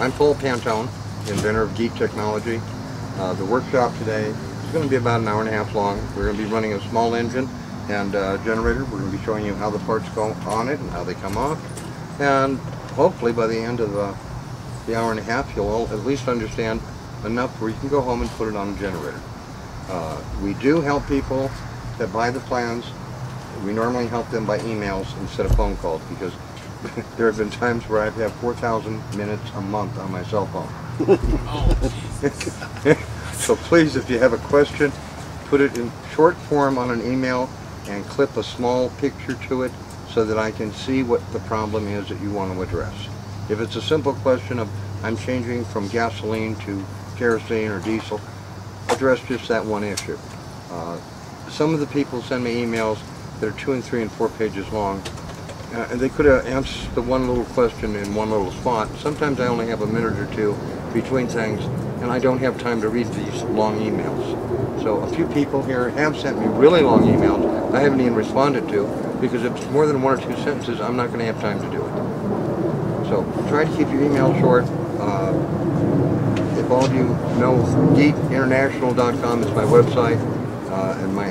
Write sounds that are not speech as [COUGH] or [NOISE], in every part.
I'm Paul Pantone, inventor of GEET Technology. Uh, the workshop today is going to be about an hour and a half long. We're going to be running a small engine and uh, generator. We're going to be showing you how the parts go on it and how they come off. And hopefully by the end of the, the hour and a half, you'll at least understand enough where you can go home and put it on a generator. Uh, we do help people that buy the plans. We normally help them by emails instead of phone calls because [LAUGHS] there have been times where I've had 4,000 minutes a month on my cell phone. [LAUGHS] so please, if you have a question, put it in short form on an email and clip a small picture to it so that I can see what the problem is that you want to address. If it's a simple question of I'm changing from gasoline to kerosene or diesel, address just that one issue. Uh, some of the people send me emails that are two and three and four pages long uh, and they could have answered the one little question in one little spot. Sometimes I only have a minute or two between things, and I don't have time to read these long emails. So a few people here have sent me really long emails I haven't even responded to, because if it's more than one or two sentences, I'm not going to have time to do it. So try to keep your email short. Uh, if all of you know, geetinternational.com is my website, uh, and my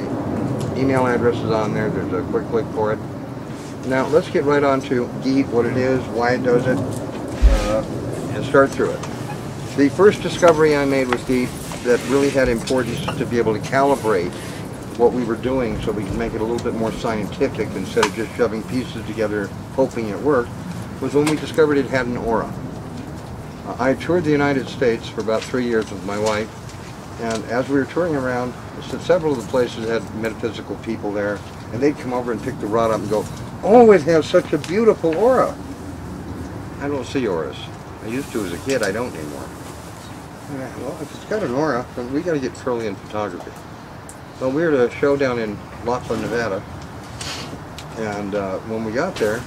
email address is on there. There's a quick link for it. Now let's get right on to GEET, what it is, why it does it, uh, and start through it. The first discovery I made with GEET that really had importance to be able to calibrate what we were doing so we can make it a little bit more scientific instead of just shoving pieces together hoping it worked was when we discovered it had an aura. I toured the United States for about three years with my wife and as we were touring around, several of the places had metaphysical people there and they'd come over and pick the rod up and go, oh, it has such a beautiful aura. I don't see auras. I used to as a kid, I don't anymore. Well, if it's got an aura, then we got to get Kirlian photography. Well, we were at a show down in Laughlin, Nevada, and uh, when we got there,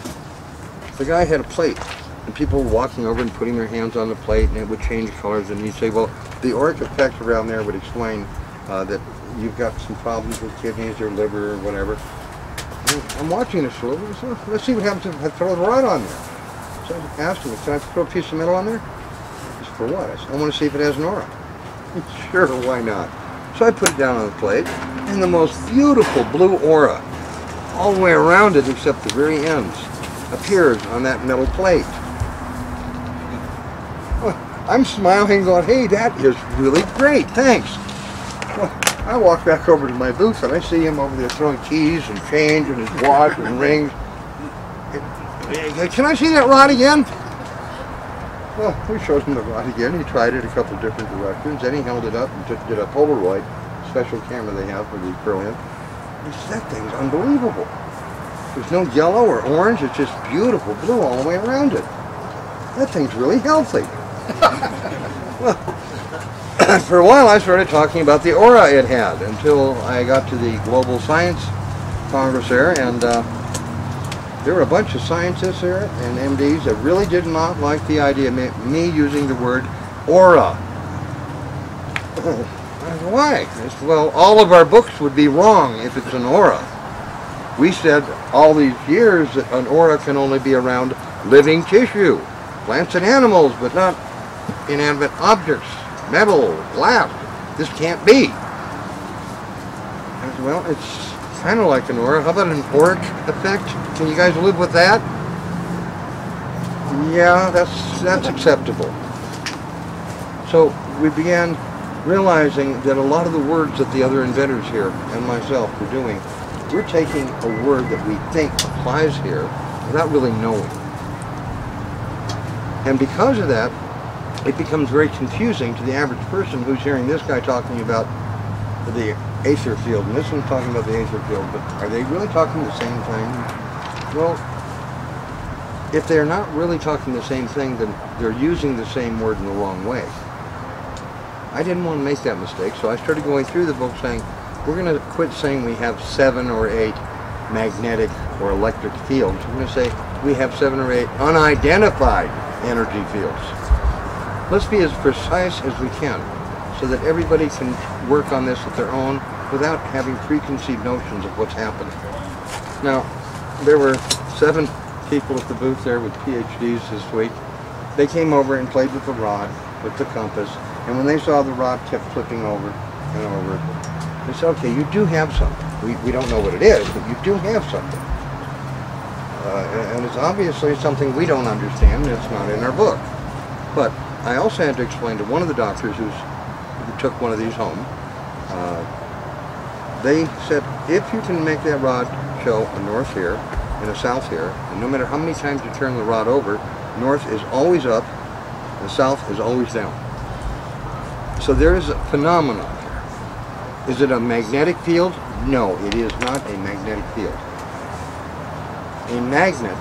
the guy had a plate, and people were walking over and putting their hands on the plate, and it would change colors, and he'd say, well, the auric effect around there would explain uh, that you've got some problems with kidneys or liver or whatever. I'm watching this a little so let's see what happens if I throw the rod on there. So I asked him, can I throw a piece of metal on there? He said, for what? I said, I want to see if it has an aura. [LAUGHS] sure, why not? So I put it down on the plate, and the most beautiful blue aura, all the way around it except the very ends, appears on that metal plate. [LAUGHS] I'm smiling going, hey, that is really great, thanks. Well, [LAUGHS] I walk back over to my booth and I see him over there throwing keys and change and his watch and rings. Can I see that rod again? Well, we showed him the rod again. He tried it a couple different directions. Then he held it up and took, did a Polaroid, special camera they have for the Berlin. He said, that thing's unbelievable. There's no yellow or orange. It's just beautiful blue all the way around it. That thing's really healthy. [LAUGHS] for a while I started talking about the aura it had until I got to the Global Science Congress there and uh, there were a bunch of scientists there and MDs that really did not like the idea of me using the word aura. Why? Well, all of our books would be wrong if it's an aura. We said all these years that an aura can only be around living tissue, plants and animals, but not inanimate objects metal, glass. This can't be. Said, well, it's kind of like an aura. How about an auric effect? Can you guys live with that? Yeah, that's that's acceptable. So we began realizing that a lot of the words that the other inventors here and myself were doing, we're taking a word that we think applies here without really knowing. And because of that, it becomes very confusing to the average person who's hearing this guy talking about the Aether field and this one's talking about the Aether field, but are they really talking the same thing? Well, if they're not really talking the same thing, then they're using the same word in the wrong way. I didn't want to make that mistake, so I started going through the book saying, we're going to quit saying we have seven or eight magnetic or electric fields. We're going to say we have seven or eight unidentified energy fields let's be as precise as we can so that everybody can work on this at their own without having preconceived notions of what's happening. Now, there were seven people at the booth there with PhDs this week, they came over and played with the rod, with the compass, and when they saw the rod kept flipping over and over, they said, okay, you do have something. We, we don't know what it is, but you do have something. Uh, and it's obviously something we don't understand, it's not in our book. But I also had to explain to one of the doctors who took one of these home, uh, they said, if you can make that rod show a north here and a south here, and no matter how many times you turn the rod over, north is always up, and south is always down. So there is a phenomenon here. Is it a magnetic field? No, it is not a magnetic field. A magnet,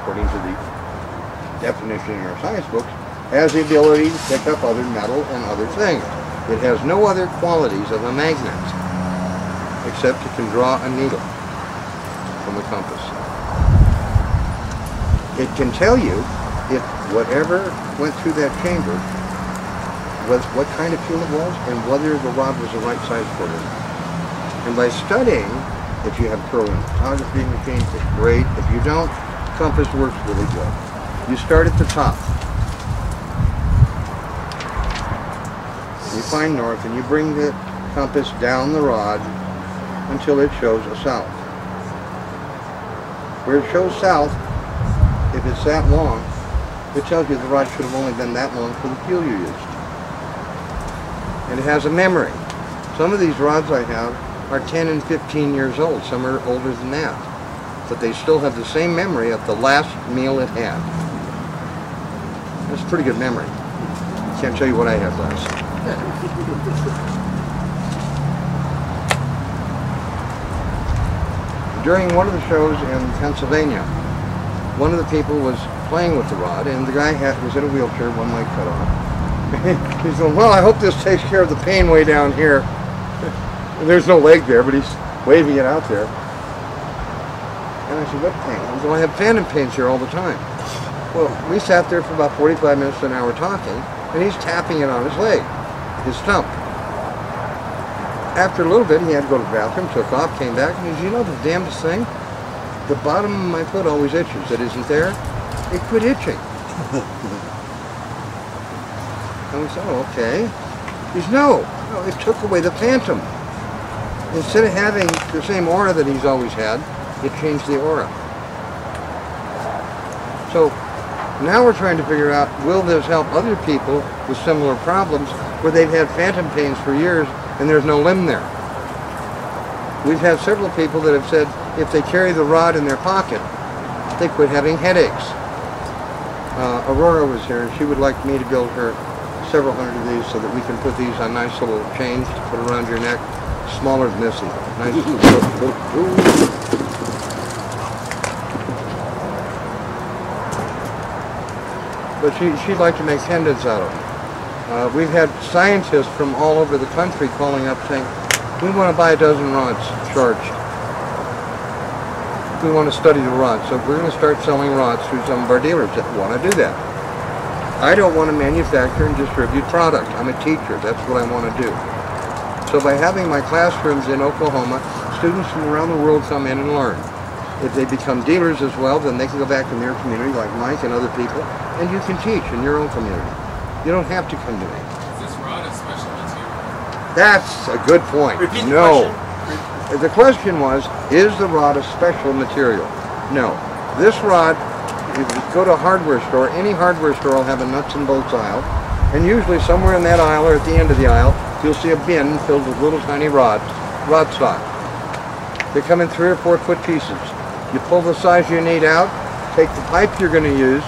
according to the definition in our science books, has the ability to pick up other metal and other things. It has no other qualities of a magnet, except it can draw a needle from a compass. It can tell you if whatever went through that chamber was what kind of fuel it was and whether the rod was the right size for it. And by studying, if you have pro photography machine, it's great. If you don't, compass works really good. You start at the top. You find north and you bring the compass down the rod until it shows a south. Where it shows south, if it's that long, it tells you the rod should have only been that long for the fuel you used. And it has a memory. Some of these rods I have are 10 and 15 years old. Some are older than that. But they still have the same memory of the last meal it had. That's pretty good memory. Can't tell you what I had last. During one of the shows in Pennsylvania, one of the people was playing with the rod, and the guy had, was in a wheelchair, one leg cut off. [LAUGHS] he's going, well, I hope this takes care of the pain way down here. [LAUGHS] There's no leg there, but he's waving it out there. And I said, what pain? He said, I have phantom pains here all the time. Well, we sat there for about 45 minutes to an hour talking, and he's tapping it on his leg, his stump after a little bit, he had to go to the bathroom, took off, came back, and he said, you know the damnedest thing? The bottom of my foot always itches. It isn't there. It quit itching. and we said, oh, okay. He said, no, no, it took away the phantom. Instead of having the same aura that he's always had, it changed the aura. So now we're trying to figure out, will this help other people with similar problems where they've had phantom pains for years and there's no limb there. We've had several people that have said if they carry the rod in their pocket, they quit having headaches. Uh, Aurora was here and she would like me to build her several hundred of these so that we can put these on nice little chains to put around your neck. Smaller than Missy. Nice [LAUGHS] But she, she'd like to make pendants out of them. Uh, we've had scientists from all over the country calling up saying, we want to buy a dozen rods charged. We want to study the rods. So we're going to start selling rods through some of our dealers that want to do that. I don't want to manufacture and distribute product. I'm a teacher. That's what I want to do. So by having my classrooms in Oklahoma, students from around the world come in and learn. If they become dealers as well, then they can go back in their community like Mike and other people, and you can teach in your own community. You don't have to come to me. Is this rod a special material? That's a good point. Repeat the no. question. The question was, is the rod a special material? No. This rod, if you go to a hardware store, any hardware store will have a nuts and bolts aisle. And usually somewhere in that aisle or at the end of the aisle, you'll see a bin filled with little tiny rods, rod stock. They come in three or four foot pieces. You pull the size you need out, take the pipe you're going to use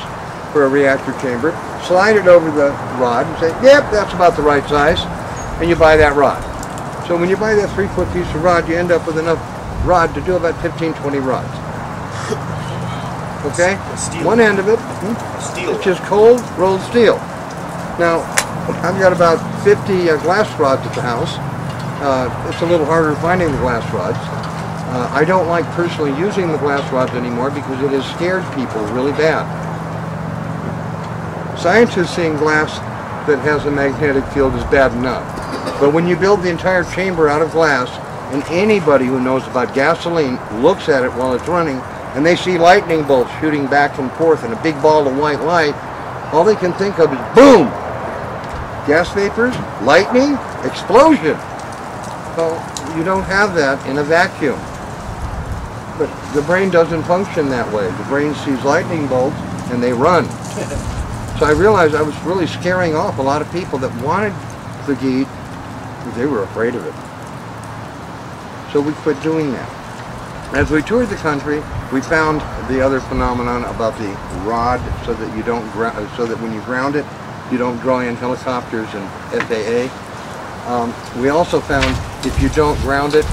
for a reactor chamber, slide it over the rod and say, yep, that's about the right size, and you buy that rod. So when you buy that three foot piece of rod, you end up with enough rod to do about 15, 20 rods. [LAUGHS] Okay? Steel. One end of it, hmm, Steel. it's just cold rolled steel. Now, I've got about 50 uh, glass rods at the house. Uh, it's a little harder finding the glass rods. Uh, I don't like personally using the glass rods anymore because it has scared people really bad. Scientists saying glass that has a magnetic field is bad enough. But when you build the entire chamber out of glass, and anybody who knows about gasoline looks at it while it's running, and they see lightning bolts shooting back and forth and a big ball of white light, all they can think of is boom, gas vapors, lightning, explosion. Well, you don't have that in a vacuum. But the brain doesn't function that way. The brain sees lightning bolts and they run. [LAUGHS] so I realized I was really scaring off a lot of people that wanted the but they were afraid of it. So we quit doing that. As we toured the country, we found the other phenomenon about the rod, so that you don't, so that when you ground it, you don't draw in helicopters and FAA. Um, we also found if you don't ground it,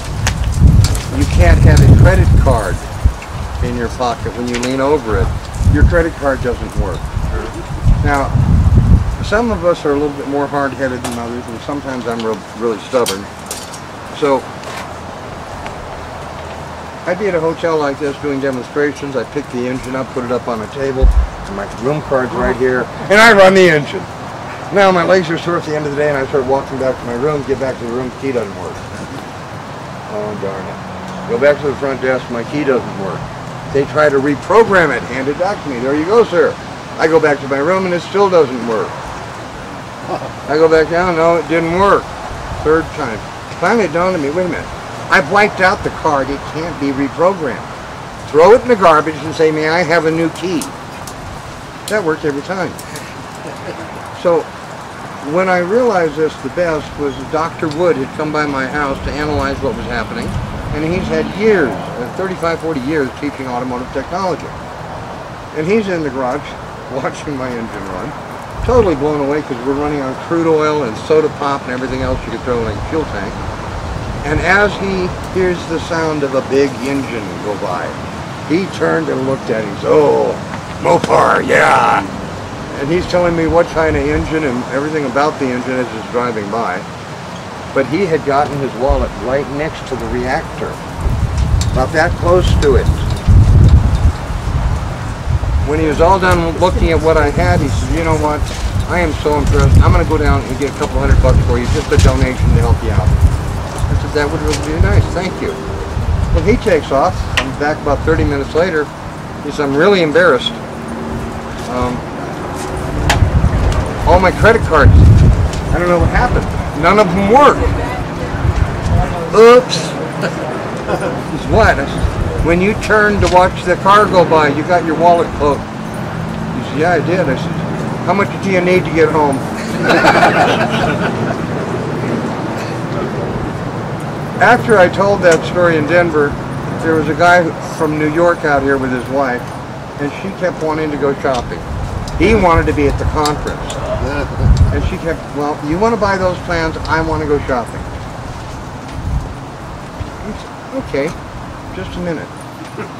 you can't have a credit card in your pocket when you lean over it. Your credit card doesn't work. Now, some of us are a little bit more hard-headed than others, and sometimes I'm real, really stubborn. So I'd be at a hotel like this doing demonstrations. I pick the engine up, put it up on a table, and my room card's right here, and I run the engine. Now my legs are sore at the end of the day, and I start walking back to my room. Get back to the room, key doesn't work. Oh darn it! Go back to the front desk. My key doesn't work. They try to reprogram it, hand it back to me. There you go, sir. I go back to my room, and it still doesn't work. I go back down. No, it didn't work. Third time. Finally, it dawned on me. Wait a minute. I've wiped out the card. It can't be reprogrammed. Throw it in the garbage and say, may I have a new key? That worked every time. So when I realized this the best was Dr. Wood had come by my house to analyze what was happening. And he's had years, uh, 35, 40 years teaching automotive technology. And he's in the garage watching my engine run. Totally blown away because we're running on crude oil and soda pop and everything else you could throw in a fuel tank. And as he hears the sound of a big engine go by, he turned and looked at him. Oh, Mopar, yeah. And he's telling me what kind of engine and everything about the engine as it's driving by. But he had gotten his wallet right next to the reactor, about that close to it. When he was all done looking at what I had, he said, you know what? I am so impressed. I'm going to go down and get a couple hundred bucks for you, just a donation to help you out. I said, that would really be nice, thank you. Well, he takes off. I'm back about 30 minutes later. He says, I'm really embarrassed. Um, all my credit cards, I don't know what happened. None of them work. Oops. [LAUGHS] He says, what? When you turned to watch the car go by, you got your wallet closed. He said, yeah, I did. I said, how much do you need to get home? [LAUGHS] After I told that story in Denver, there was a guy from New York out here with his wife, and she kept wanting to go shopping. He wanted to be at the conference. [LAUGHS] And she kept, well, you want to buy those plans, I want to go shopping. He said, okay, just a minute.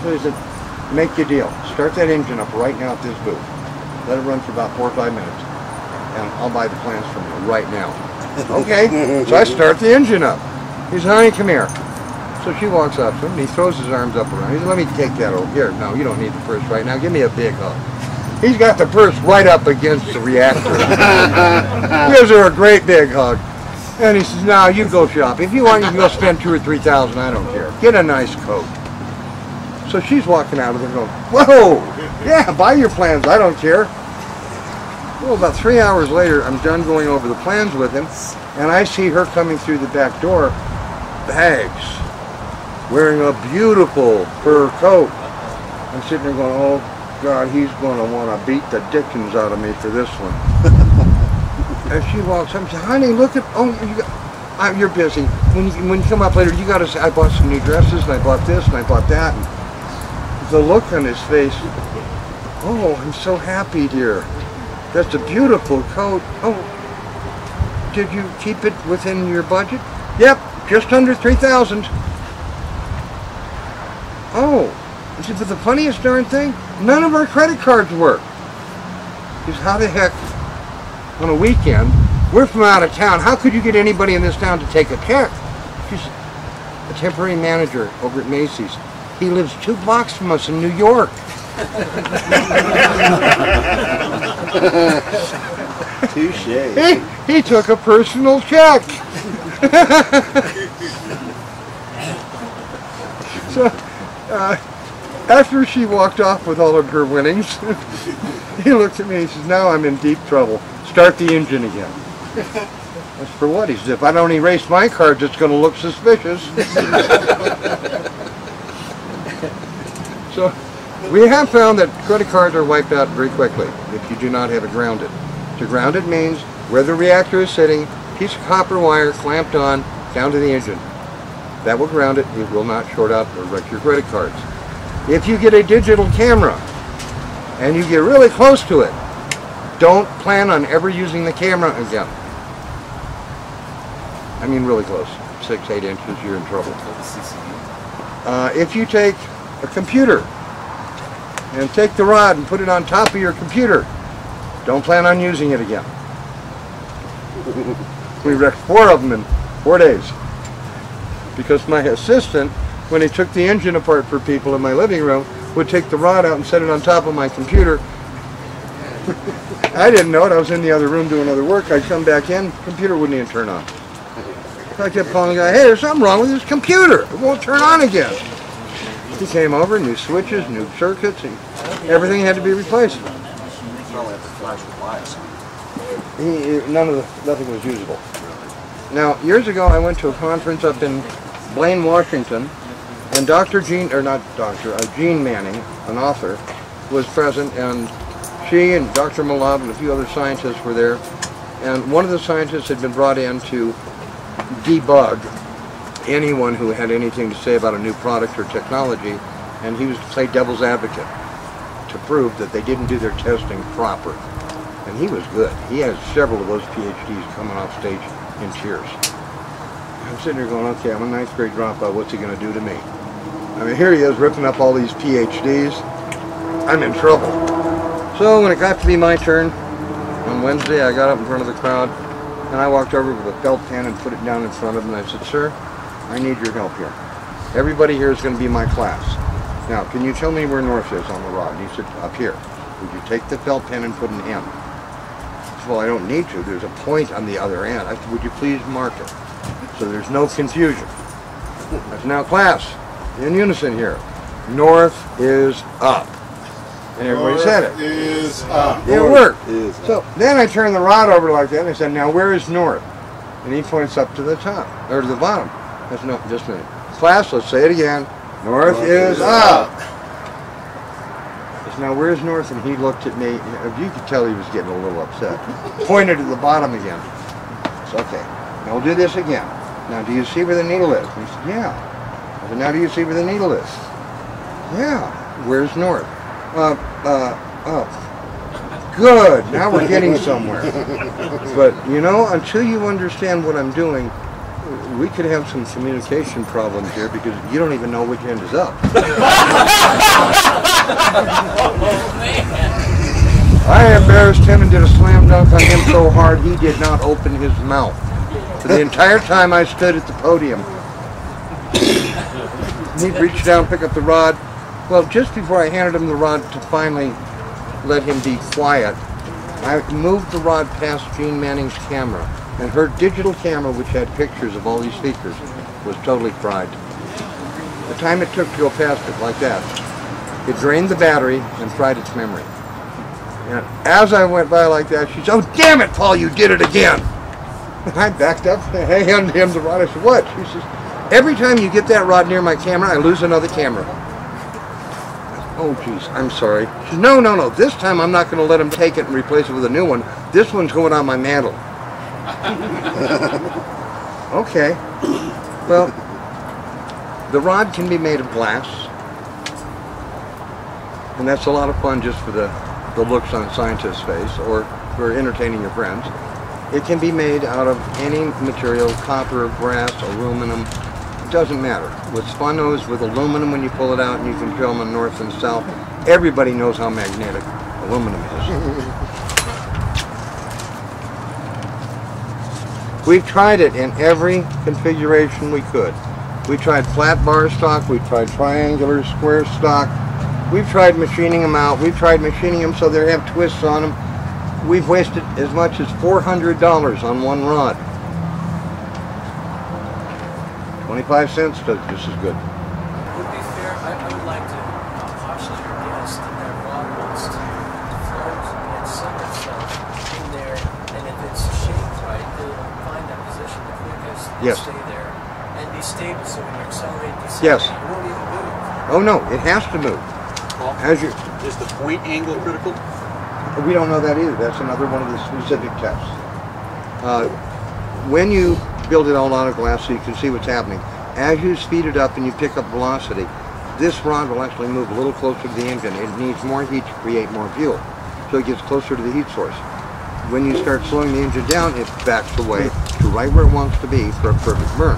So he make your deal. Start that engine up right now at this booth. Let it run for about four or five minutes. And I'll buy the plans from you right now. [LAUGHS] Okay. So I start the engine up. He says, honey, come here. So she walks up to him and he throws his arms up around. He says, let me take that over here. No, you don't need the purse right now. Give me a big hug. He's got the purse right up against the reactor. [LAUGHS] gives her a great big hug. And he says, now you go shop. If you want, you can go spend two or three thousand. I don't care. Get a nice coat. So she's walking out of there going, whoa, yeah, buy your plans. I don't care. Well, about three hours later, I'm done going over the plans with him, and I see her coming through the back door, bags, wearing a beautiful fur coat. I'm sitting there going, oh, God, he's going to want to beat the dickens out of me for this one. [LAUGHS] and she walks up and says, honey, look at, oh, you got, uh, you're busy. When you, when you come up later, you got to say, I bought some new dresses, and I bought this, and I bought that. And the look on his face, oh, I'm so happy, dear. That's a beautiful coat. Oh, did you keep it within your budget? Yep, just under 3000 Oh, he said, but the funniest darn thing, none of our credit cards work. Said, how the heck, on a weekend, we're from out of town, how could you get anybody in this town to take a check? She's a temporary manager over at Macy's. He lives two blocks from us in New York. Touche. He, he took a personal check. so, uh, after she walked off with all of her winnings, [LAUGHS] he looked at me and he says, now I'm in deep trouble. Start the engine again. That's for what? He says, if I don't erase my cards, it's going to look suspicious. [LAUGHS] so we have found that credit cards are wiped out very quickly if you do not have it grounded. To ground it means where the reactor is sitting, piece of copper wire clamped on down to the engine. That will ground it. It will not short out or wreck your credit cards. If you get a digital camera and you get really close to it, don't plan on ever using the camera again. I mean really close. Six, eight inches, you're in trouble. Uh, if you take a computer and take the rod and put it on top of your computer, don't plan on using it again. We wrecked four of them in four days. Because my assistant, when he took the engine apart for people in my living room, would take the rod out and set it on top of my computer. [LAUGHS] I didn't know it. I was in the other room doing other work. I'd come back in, computer wouldn't even turn on. I kept calling the guy, hey, there's something wrong with this computer. It won't turn on again. He came over, new switches, new circuits, and everything had to be replaced. He, none of the, nothing was usable. Now, years ago, I went to a conference up in Blaine, Washington, and Dr. Jeane, or not Dr., uh, Jeane Manning, an author, was present, and she and Dr. Malab and a few other scientists were there, and one of the scientists had been brought in to debug anyone who had anything to say about a new product or technology, and he was to play devil's advocate to prove that they didn't do their testing proper. And he was good. He has several of those PhDs coming off stage in tears. I'm sitting there going, okay, I'm a ninth grade dropout. What's he going to do to me? I mean, here he is ripping up all these PhDs. I'm in trouble. So when it got to be my turn, on Wednesday, I got up in front of the crowd and I walked over with a felt pen and put it down in front of him and I said, sir, I need your help here. Everybody here is going to be my class. Now, can you tell me where north is on the rod? And he said, up here. Would you take the felt pen and put an M? I said, well, I don't need to. There's a point on the other end. I said, would you please mark it? So there's no confusion. I said, now class, in unison here. North is up. And everybody said it. Is up. It worked. Is So then I turned the rod over like that and I said, now where is north? And he points up to the top, or to the bottom. I said, no, just a minute. Class, let's say it again. North, North is is up. I said, now where's north? And he looked at me. You could tell he was getting a little upset. Pointed to the bottom again. It's okay. Now we'll do this again. Now do you see where the needle is? He said, yeah. I said, now do you see where the needle is? Yeah. Where's north? Uh, uh, up. Good. Now we're getting somewhere. [LAUGHS] But you know, until you understand what I'm doing, we could have some communication problems here because you don't even know which end is up. [LAUGHS] I embarrassed him and did a slam dunk on him so hard he did not open his mouth. For the entire time I stood at the podium. He'd reach down, pick up the rod. Well, just before I handed him the rod to finally let him be quiet, I moved the rod past Jeane Manning's camera, and her digital camera, which had pictures of all these speakers, was totally fried. The time it took to go past it, like that, it drained the battery and fried its memory. And as I went by like that, she said, "Oh, damn it, Paul, you did it again!" And [LAUGHS] I backed up [LAUGHS] and handed him the rod. I said, "What?" She says, "Every time you get that rod near my camera, I lose another camera." Oh, geez, I'm sorry. She said, no, no, no. This time I'm not going to let him take it and replace it with a new one. This one's going on my mantle. [LAUGHS] okay. Well, the rod can be made of glass. And that's a lot of fun just for the, the looks on a scientist's face or for entertaining your friends. It can be made out of any material, copper, brass, aluminum, it doesn't matter. What's fun though is with aluminum when you pull it out and you can show them north and south. Everybody knows how magnetic aluminum is. [LAUGHS] We've tried it in every configuration we could. We tried flat bar stock, we tried triangular square stock, we've tried machining them out, we've tried machining them so they have twists on them. We've wasted as much as $400 on one rod. 25 cents does just as good. Would be fair. I, I would like to uh, Yes. stay there and be stable so when you accelerate, decelerate, Yes. it won't even move. Oh no, it has to move. Paul, As you, is the point angle critical? we don't know that either. That's another one of the specific tests. Uh, when you build it all out of glass so you can see what's happening, as you speed it up and you pick up velocity, this rod will actually move a little closer to the engine. It needs more heat to create more fuel. So it gets closer to the heat source. When you start slowing the engine down, it backs away to right where it wants to be for a perfect burn.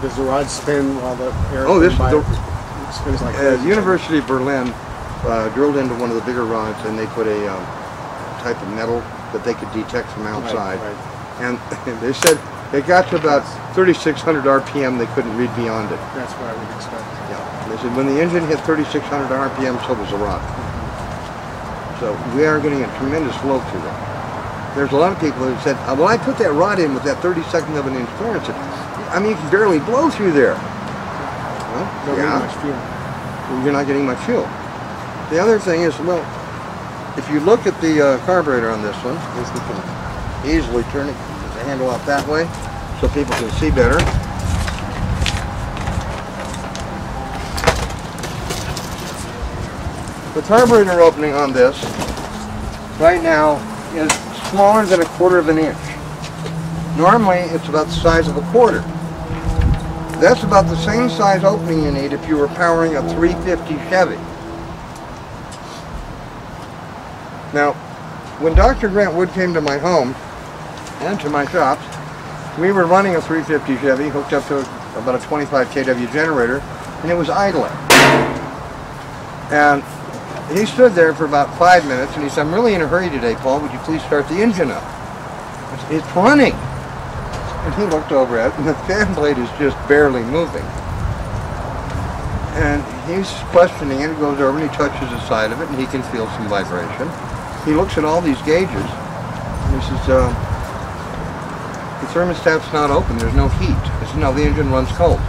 Does the rod spin while the air Oh, this- the- it spins like Uh, the University of Berlin uh, drilled into one of the bigger rods and they put a um, type of metal that they could detect from Right, outside. right. And [LAUGHS] they said it got to about 3,600 RPM, they couldn't read beyond it. That's what I would expect. Yeah. They said when the engine hit 3,600 RPM, so was the rod. So we are getting a tremendous flow through that. There's a lot of people who said, "Uh, well, I put that rod in with that 32nd of an inch clearance. I mean, you can barely blow through there. Well, Don't yeah much fuel. you're not getting much fuel. The other thing is, well, if you look at the uh, carburetor on this one, we can easily turn it, the handle out that way so people can see better. The carburetor opening on this right now is smaller than a quarter of an inch. Normally it's about the size of a quarter. That's about the same size opening you need if you were powering a 350 Chevy. Now, when Dr. Grant Wood came to my home and to my shops, we were running a 350 Chevy hooked up to about a 25 kW generator, and it was idling. And he stood there for about five minutes, and he said, I'm really in a hurry today, Paul. Would you please start the engine up? Said, It's running. And he looked over at it, and the fan blade is just barely moving. And he's questioning it, he goes over and he touches the side of it, and he can feel some vibration. He looks at all these gauges, and he says, uh, the thermostat's not open, there's no heat. I said, no, the engine runs cold.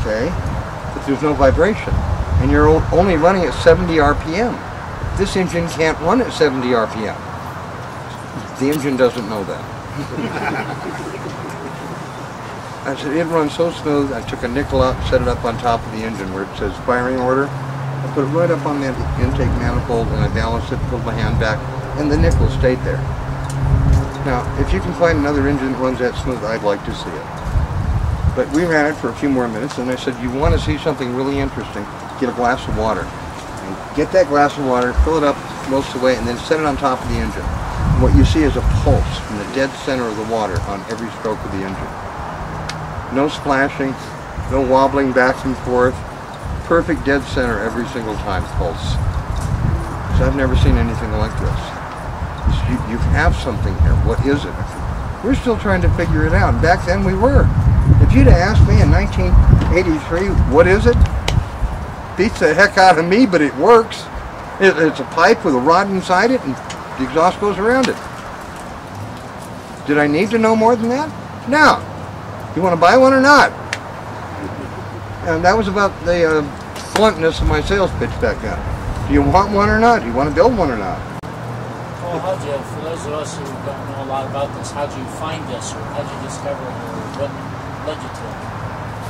Okay, but there's no vibration. And you're only running at 70 RPM. This engine can't run at 70 RPM. The engine doesn't know that. [LAUGHS] I said, it runs so smooth, I took a nickel out set it up on top of the engine where it says firing order. I put it right up on that intake manifold and I balanced it, pulled my hand back, and the nickel stayed there. Now, if you can find another engine that runs that smooth, I'd like to see it. But we ran it for a few more minutes and I said, you want to see something really interesting, get a glass of water. And get that glass of water, fill it up most of the way, and then set it on top of the engine. And what you see is a pulse in the dead center of the water on every stroke of the engine. No splashing, no wobbling back and forth. Perfect dead center every single time pulse. So I've never seen anything like this. You, you have something here. What is it? We're still trying to figure it out. Back then we were. If you'd asked me in 1983, what is it? Beats the heck out of me, but it works. It, it's a pipe with a rod inside it and the exhaust goes around it. Did I need to know more than that? No. You want to buy one or not? And that was about the uh, bluntness of my sales pitch back then. Do you want one or not? Do you want to build one or not? Well, how'd you, for those of us who don't know a lot about this, how'd you find this, or how'd you discover it, or what led you to it?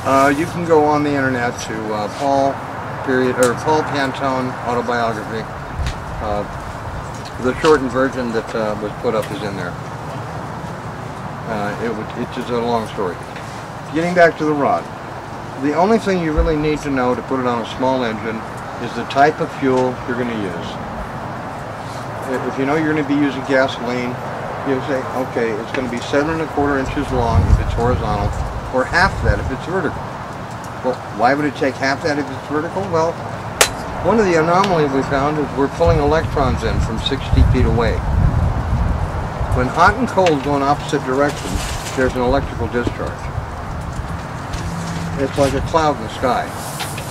Uh, you can go on the internet to uh, Paul period or Paul Pantone autobiography. Uh, the shortened version that uh, was put up is in there. Uh, it would, it's just a long story. Getting back to the rod, the only thing you really need to know to put it on a small engine is the type of fuel you're going to use. If- If you know you're going to be using gasoline, you say, okay, it's going to be seven and a quarter inches long if it's horizontal, or half that if it's vertical. Why would it take half that if it's vertical? Well, one of the anomalies we found is we're pulling electrons in from 60 feet away. When hot and cold go in opposite directions, there's an electrical discharge. It's like a cloud in the sky.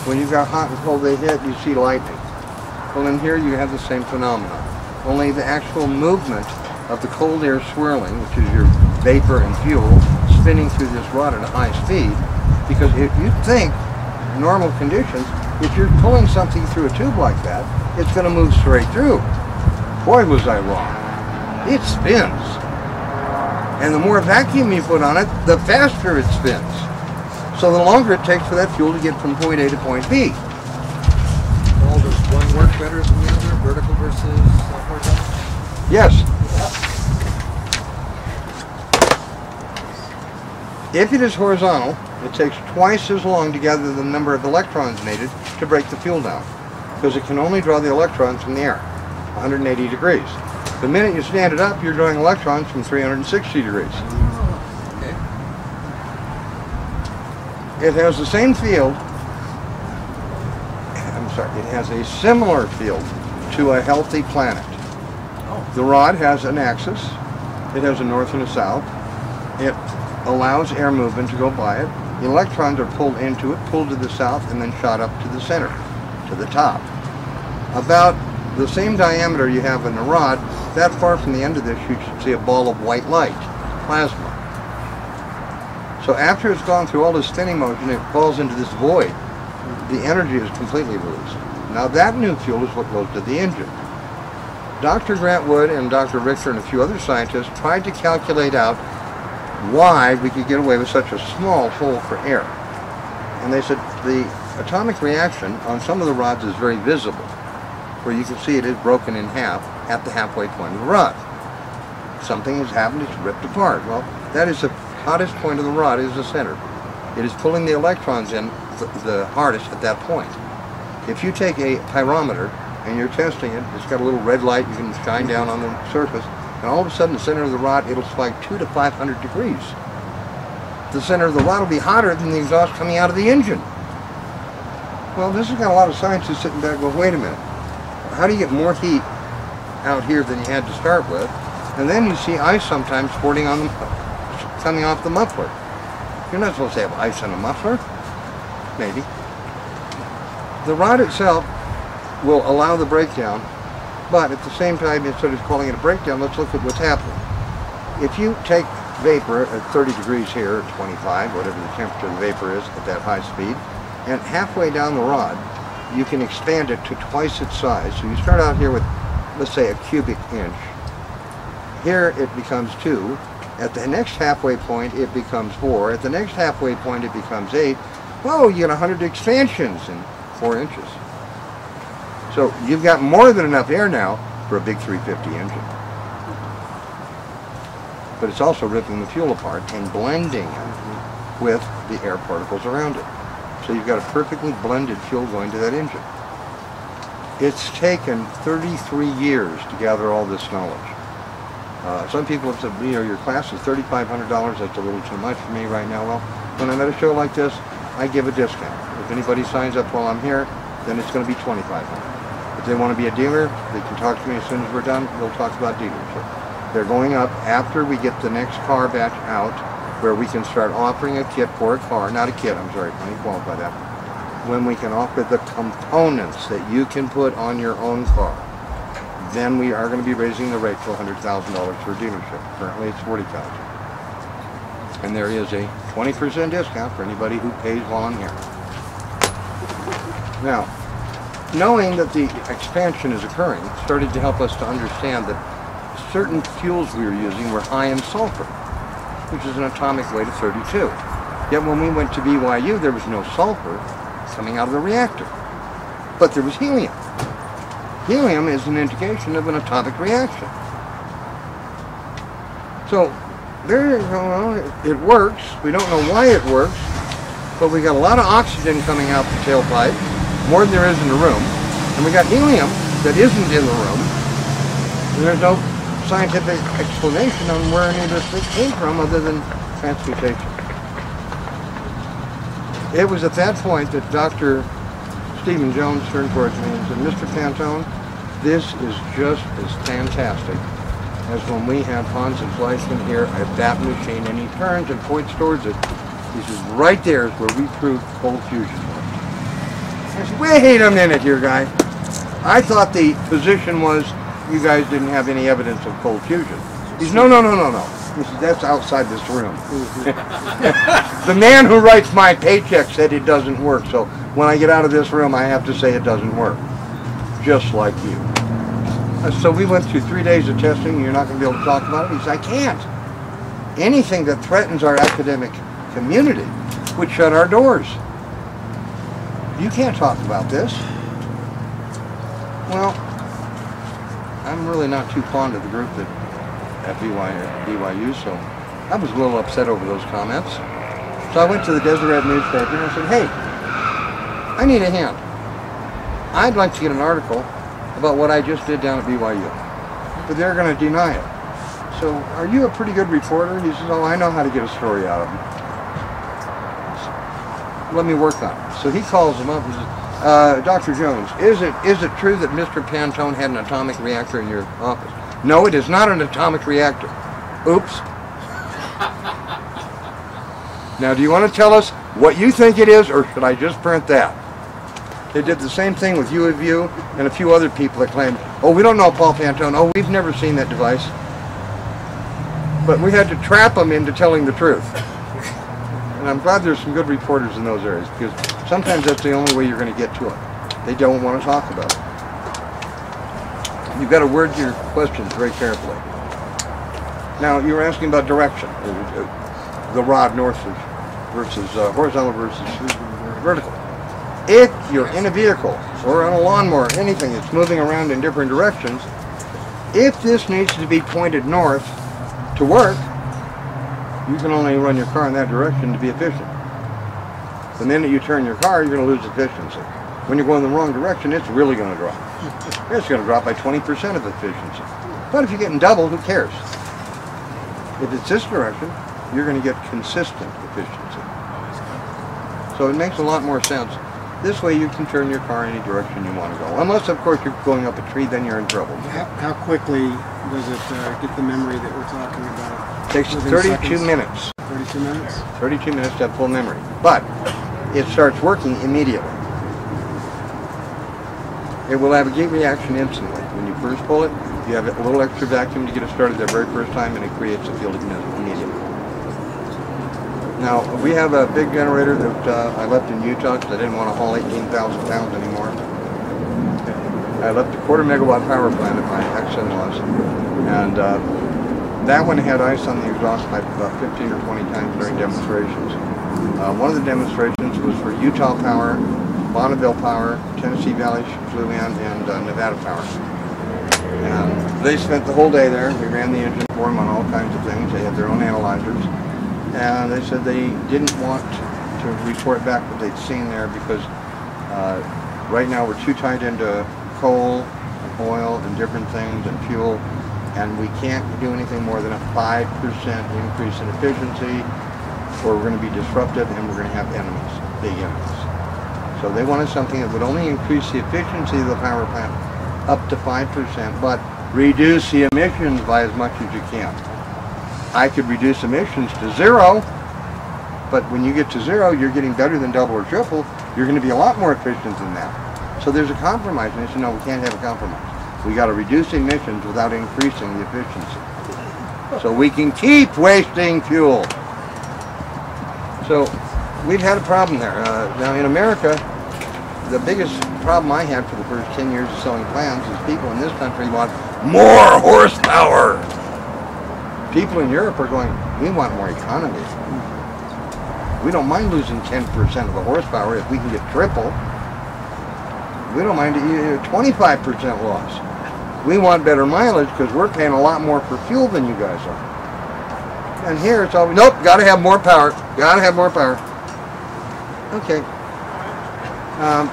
When you've got hot and cold, they hit, you see lightning. Well, in here you have the same phenomenon. Only the actual movement of the cold air swirling, which is your vapor and fuel, spinning through this rod at a high speed, because if you think, normal conditions, if you're pulling something through a tube like that, it's going to move straight through. Boy, was I wrong. It spins. And the more vacuum you put on it, the faster it spins. So the longer it takes for that fuel to get from point A to point B. Well, does one work better than the other, vertical versus horizontal? Yes. If it is horizontal, it takes twice as long to gather the number of electrons needed to break the fuel down, because it can only draw the electrons from the air, 180 degrees. The minute you stand it up, you're drawing electrons from 360 degrees. Oh, okay. It has the same field, I'm sorry, it has a similar field to a healthy planet. Oh. The rod has an axis, it has a north and a south. It allows air movement to go by it. The electrons are pulled into it, pulled to the south, and then shot up to the center, to the top. About the same diameter you have in the rod, that far from the end of this, you should see a ball of white light, plasma. So after it's gone through all this spinning motion, it falls into this void. The energy is completely released. Now that new fuel is what goes to the engine. Dr. Grant Wood and Dr. Richter and a few other scientists tried to calculate out why we could get away with such a small hole for air. And they said the atomic reaction on some of the rods is very visible, where you can see it is broken in half at the halfway point of the rod. Something has happened, it's ripped apart. Well, that is the hottest point of the rod is the center. It is pulling the electrons in the, hardest at that point. If you take a pyrometer and you're testing it, it's got a little red light you can shine down on the surface, and all of a sudden the center of the rod, it'll spike two to 500 degrees. The center of the rod will be hotter than the exhaust coming out of the engine. Well, this has got a lot of scientists sitting back going, wait a minute, how do you get more heat out here than you had to start with? And then you see ice sometimes sporting on the, coming off the muffler. You're not supposed to have ice on a muffler. Maybe. The rod itself will allow the breakdown, but at the same time, instead of calling it a breakdown, let's look at what's happening. If you take vapor at 30 degrees here, or 25, whatever the temperature of the vapor is at that high speed, and halfway down the rod, you can expand it to twice its size. So you start out here with, let's say, a cubic inch. Here it becomes two. At the next halfway point, it becomes four. At the next halfway point, it becomes eight. Whoa, you get 100 expansions in four inches. So you've got more than enough air now for a big 350 engine. But it's also ripping the fuel apart and blending it with the air particles around it. So you've got a perfectly blended fuel going to that engine. It's taken 33 years to gather all this knowledge. Uh, some people have said, you know, your class is $3,500. That's a little too much for me right now. Well, when I'm at a show like this, I give a discount. If anybody signs up while I'm here, then it's going to be 2500 If they want to be a dealer, they can talk to me as soon as we're done. We'll talk about dealership. They're going up after we get the next car batch out, where we can start offering a kit for a car. Not a kit, I'm sorry, let me qualify that. When we can offer the components that you can put on your own car then we are going to be raising the rate to $100,000 for dealership. Currently it's 40000 And there is a 20% discount for anybody who pays while I'm here. Now, knowing that the expansion is occurring started to help us to understand that certain fuels we were using were high in sulfur, which is an atomic weight of 32. Yet when we went to BYU, there was no sulfur coming out of the reactor, but there was helium. Helium is an indication of an atomic reaction. So, there go. It works. We don't know why it works, but we got a lot of oxygen coming out the tailpipe, more than there is in the room, and we got helium that isn't in the room. And there's no scientific explanation on where any of this thing came from other than transmutation. It was at that point that Dr. Steven Jones turned towards me and said, Mr. Pantone, this is just as fantastic as when we had Pons and Fleischmann here at that machine. And he turns and points towards it. He says, right there is where we proved cold fusion. I said, wait a minute here, guy. I thought the position was you guys didn't have any evidence of cold fusion. He says, no, no, no, no, no. He says, that's outside this room. [LAUGHS] the man who writes my paycheck said it doesn't work. So when I get out of this room, I have to say it doesn't work. Just like you. Uh, So we went through three days of testing. You're not going to be able to talk about it. He said, I can't. anything that threatens our academic community would shut our doors. You can't talk about this. Well, I'm really not too fond of the group that at BYU, so I was a little upset over those comments. So I went to the Deseret newspaper and I said, hey, I need a hand. I'd like to get an article about what I just did down at BYU. But they're going to deny it. So, are you a pretty good reporter? He says, oh, I know how to get a story out of them. Let me work on it. So he calls him up and says, uh, Dr. Jones, is it is it true that Mr. Pantone had an atomic reactor in your office? No, it is not an atomic reactor. Oops. [LAUGHS] Now, do you want to tell us what you think it is, or should I just print that? They did the same thing with U of U and a few other people that claimed, oh, we don't know Paul Pantone. Oh, we've never seen that device. But we had to trap them into telling the truth. And I'm glad there's some good reporters in those areas because sometimes that's the only way you're going to get to it. They don't want to talk about it. You've got to word your questions very carefully. Now, you were asking about direction, uh, uh, the rod north versus uh, horizontal versus vertical. If you're in a vehicle or on a lawnmower, anything that's moving around in different directions, if this needs to be pointed north to work, you can only run your car in that direction to be efficient. The minute you turn your car, you're going to lose efficiency. When you're going the wrong direction, it's really going to drop. [LAUGHS] It's going to drop by 20% of efficiency. But if you're getting double, who cares? If it's this direction, you're going to get consistent efficiency. So it makes a lot more sense. This way you can turn your car any direction you want to go. Unless, of course, you're going up a tree, then you're in trouble. How, quickly does it uh, get the memory that we're talking about? Takes Within 32 seconds? minutes. 32 minutes? 32 minutes to have full memory. But it starts working immediately. It will have a GEET reaction instantly. When you first pull it, you have a little extra vacuum to get it started the very first time and it creates a field immediately. Now, we have a big generator that uh, I left in Utah because I didn't want to haul 18,000 pounds anymore. I left a quarter megawatt power plant at my ex-in-laws. And uh, that one had ice on the exhaust pipe about 15 or 20 times during demonstrations. Uh, one of the demonstrations was for Utah Power, Bonneville Power, Tennessee Valley flew in, and uh, Nevada Power. And they spent the whole day there. We ran the engine for them on all kinds of things. They had their own analyzers. And they said they didn't want to report back what they'd seen there because uh, right now we're too tied into coal and oil and different things and fuel and we can't do anything more than a 5% increase in efficiency or we're going to be disrupted and we're going to have enemies, big enemies. So they wanted something that would only increase the efficiency of the power plant up to 5%, but reduce the emissions by as much as you can. I could reduce emissions to zero, but when you get to zero, you're getting better than double or triple. You're going to be a lot more efficient than that. So there's a compromise, and they said, no, we can't have a compromise. We got to reduce emissions without increasing the efficiency. So we can keep wasting fuel. So we've had a problem there. Uh, now in America, the biggest problem I had for the first 10 years of selling plans is people in this country want more horsepower. People in Europe are going, we want more economy. We don't mind losing 10% of the horsepower if we can get triple. We don't mind a 25% loss. We want better mileage because we're paying a lot more for fuel than you guys are. And here it's always, nope, gotta have more power. Gotta have more power. Okay. Um,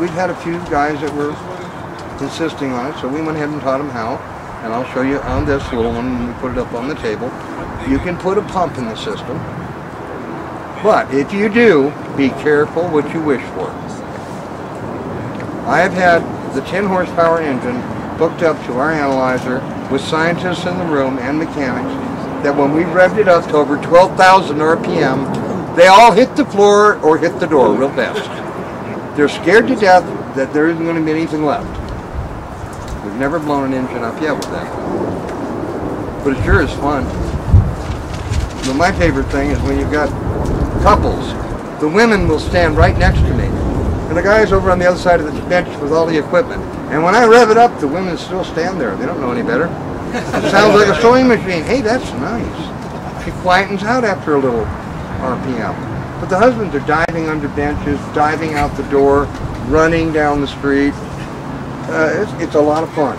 we've had a few guys that were insisting on it, so we went ahead and taught them how. And I'll show you on this little one when we put it up on the table. You can put a pump in the system. But if you do, be careful what you wish for. I have had the 10 horsepower engine hooked up to our analyzer with scientists in the room and mechanics that when we revved it up to over 12,000 RPM, they all hit the floor or hit the door real fast. They're scared to death that there isn't going to be anything left. We've never blown an engine up yet with that. But it sure is fun. But my favorite thing is when you've got couples. The women will stand right next to me. And the guy's over on the other side of the bench with all the equipment. And when I rev it up, the women still stand there. They don't know any better. It [LAUGHS] sounds like a sewing machine. Hey, that's nice. She quietens out after a little RPM. But the husbands are diving under benches, diving out the door, running down the street. Uh, it's, it's a lot of fun.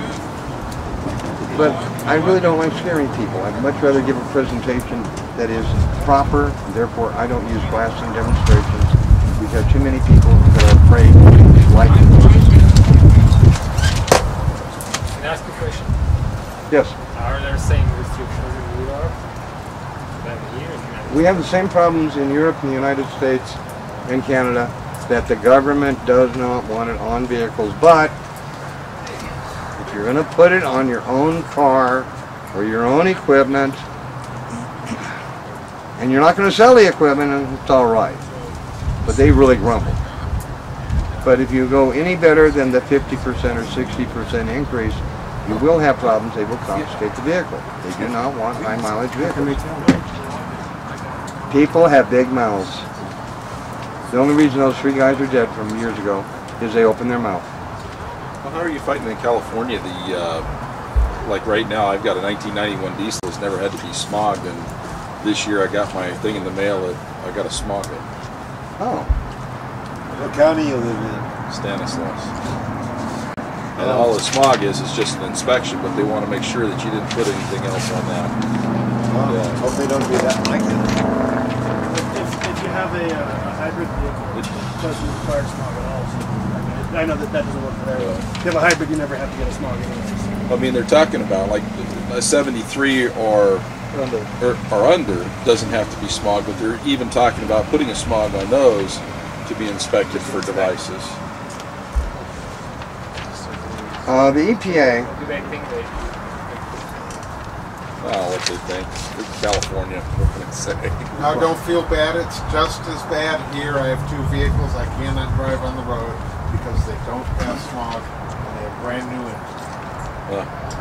But I really don't like scaring people. I'd much rather give a presentation that is proper. Therefore, I don't use blasting demonstrations. We've had too many people that are afraid to use license plates. Can I ask a question? Yes. Are there same restrictions in Europe than here in the United We have the same problems in Europe and the United States and Canada that the government does not want it on vehicles. But if you're going to put it on your own car or your own equipment, and you're not going to sell the equipment, it's all right. But they really grumble. But if you go any better than the 50% or 60% increase, you will have problems. They will confiscate the vehicle. They do not want high mileage vehicles. People have big mouths. The only reason those three guys are dead from years ago is they opened their mouth. Well, how are you fighting in California? The uh, like right now, I've got a 1991 diesel that's never had to be smogged, and this year I got my thing in the mail that I got to smog it. Oh, What county you live in? Stanislaus. And all the smog is is just an inspection, but they want to make sure that you didn't put anything else on that. Well, Yeah. Hope they don't do that like it. If, if you have a, uh, a hybrid vehicle, it doesn't require smog at all. So, I, mean, I know that that doesn't work for everyone. If you have a hybrid, you never have to get a smog anyways. I mean, they're talking about like a 73 or or, or under doesn't have to be smog, but they're even talking about putting a smog on those to be inspected for devices. Uh, the EPA. Do they think they Oh, what they think. It's California. What can I say? Now, don't feel bad. It's just as bad here. I have two vehicles. I cannot drive on the road because they don't pass smog and they have brand new engines. Uh,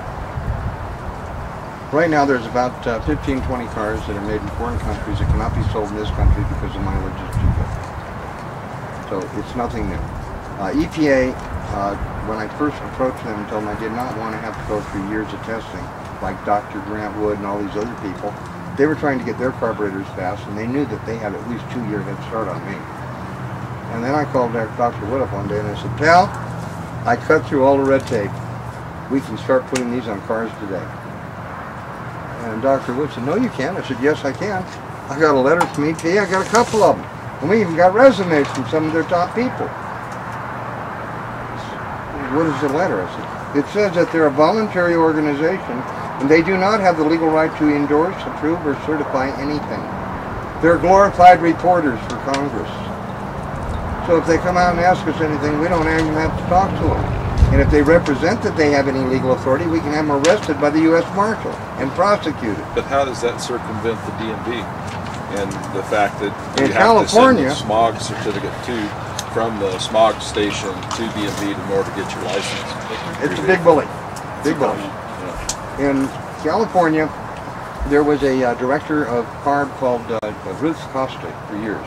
Right now, there's about uh, 15, 20 cars that are made in foreign countries that cannot be sold in this country because the mileage is too good. So it's nothing new. Uh, EPA, uh, when I first approached them and told them I did not want to have to go through years of testing, like Dr. Grant Wood and all these other people, they were trying to get their carburetors passed, and they knew that they had at least two year head start on me. And then I called Dr. Wood up one day and I said, Pal, I cut through all the red tape. We can start putting these on cars today. And Dr. Wood said, no, you can't. I said, yes, I can. I got a letter from EPA. I got a couple of them. And we even got resumes from some of their top people. What is the letter? I said, it says that they're a voluntary organization and they do not have the legal right to endorse, approve, or certify anything. They're glorified reporters for Congress. So if they come out and ask us anything, we don't even have to talk to them. And if they represent that they have any legal authority, we can have them arrested by the U.S. Marshal and prosecuted. but how does that circumvent the DMV and the fact that In you have California- to send a smog certificate to from the smog station to DMV in order to get your license? It's a big bully. Big bully. In California, there was a uh, director of CARB called uh, Ruth Costa for years.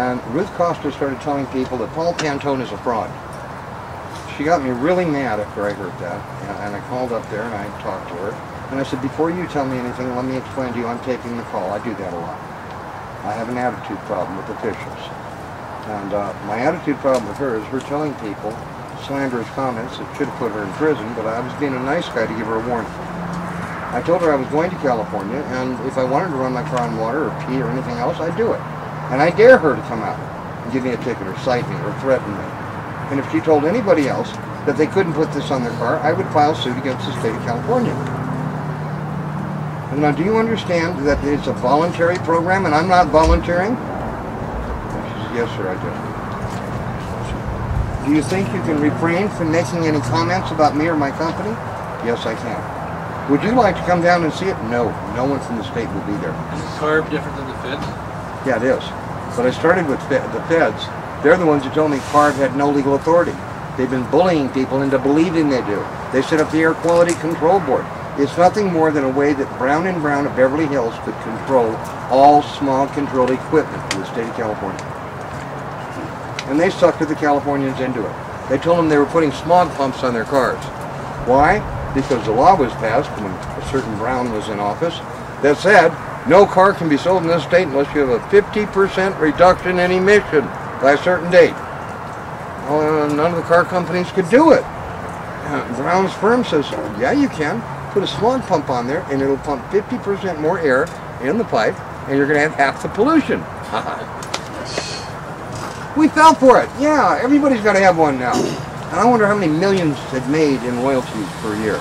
And Ruth Costa started telling people that Paul Pantone is a fraud. She got me really mad after I heard that. And, and I called up there and I talked to her. And I said, before you tell me anything, let me explain to you, I'm taking the call. I do that a lot. I have an attitude problem with officials. And uh, my attitude problem with her is her telling people slanderous comments that should have put her in prison, but I was being a nice guy to give her a warning. I told her I was going to California, and if I wanted to run my car on water or pee or anything else, I'd do it. And I dare her to come out and give me a ticket or cite me or threaten me. And if she told anybody else that they couldn't put this on their car, I would file suit against the state of California. And now, do you understand that it's a voluntary program and I'm not volunteering? Yes, sir, I do. Do you think you can refrain from making any comments about me or my company? Yes, I can. Would you like to come down and see it? No, no one from the state will be there. Is CARB different than the feds? Yeah, it is. But I started with the feds. They're the ones who told me CARB had no legal authority. They've been bullying people into believing they do. They set up the Air Quality Control Board. It's nothing more than a way that Brown and Brown of Beverly Hills could control all smog control equipment in the state of California. And they suckered the Californians into it. They told them they were putting smog pumps on their cars. Why? Because the law was passed when a certain Brown was in office that said No car can be sold in this state unless you have a 50% reduction in emission by a certain date. Well, none of the car companies could do it. [CLEARS THROAT] Brown's firm says, yeah, you can. Put a smog pump on there and it'll pump 50% more air in the pipe and you're going to have half the pollution. [LAUGHS] we fell for it. Yeah, everybody's got to have one now. And I wonder how many millions it made in royalties per year.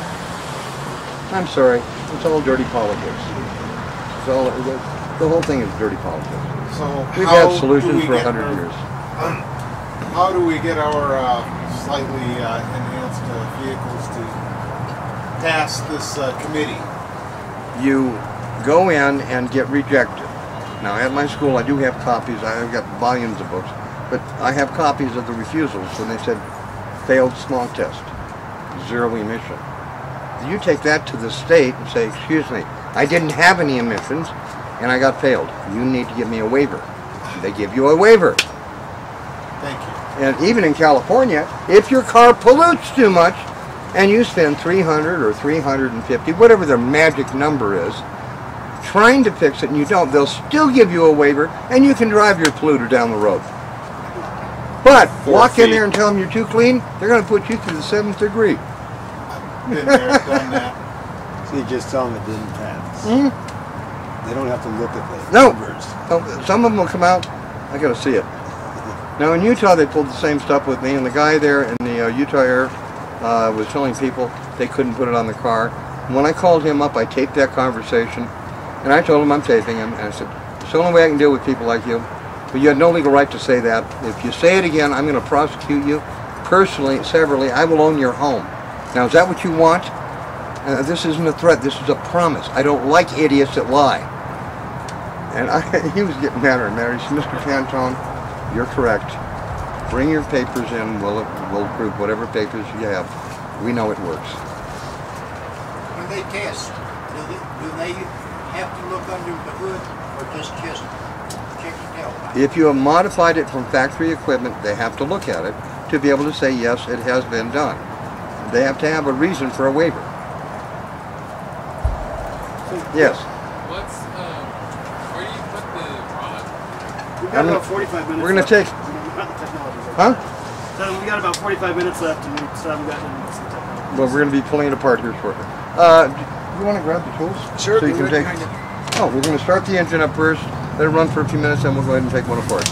I'm sorry, it's all dirty politics. It's all, the, whole thing is dirty politics. So We've had solutions we for a hundred our- years. How do we get our uh, slightly uh, enhanced uh, vehicles to pass this uh, committee? You go in and get rejected. Now at my school I do have copies, I've got volumes of books, but I have copies of the refusals when they said failed smog test, zero emission. You take that to the state and say, excuse me, I didn't have any emissions and I got failed. You need to give me a waiver. They give you a waiver. Thank you. And even in California, if your car pollutes too much and you spend 300 or 350, whatever their magic number is, trying to fix it and you don't, they'll still give you a waiver and you can drive your polluter down the road. But Four walk in feet. there and tell them you're too clean, they're going to put you through the seventh degree. Been there, done that. [LAUGHS] So you just tell them it didn't pass. Mhm. They don't have to look at the No. numbers. Oh, Some of them will come out, I got to see it. [LAUGHS] Now in Utah, they pulled the same stuff with me, and the guy there in the uh, Utah Air uh, was telling people they couldn't put it on the car. When I called him up, I taped that conversation, and I told him I'm taping him, and I said, it's the only way I can deal with people like you. But you had no legal right to say that. If you say it again, I'm going to prosecute you personally, severally. I will own your home. Now, is that what you want? Uh, this isn't a threat. This is a promise. I don't like idiots that lie. And I, [LAUGHS] he was getting madder and madder. He said, Mr. Pantone, you're correct. Bring your papers in. We'll, we'll approve whatever papers you have. We know it works. When they test, do they, do they have to look under the hood or just just? If you have modified it from factory equipment, they have to look at it to be able to say, yes, it has been done. They have to have a reason for a waiver. Yes. What's, um, where do you put the rod? We've got I'm about 45 minutes we're gonna left. take- Not the technology. Huh? So we got about 45 minutes left and we still haven't gotten into some technology. Well, we're going to be pulling it apart here shortly. Uh, do you want to grab the tools? Sure, So you can right take. behind Oh, we're going to start the engine up first. Let it run for a few minutes, and we'll go ahead and take one apart.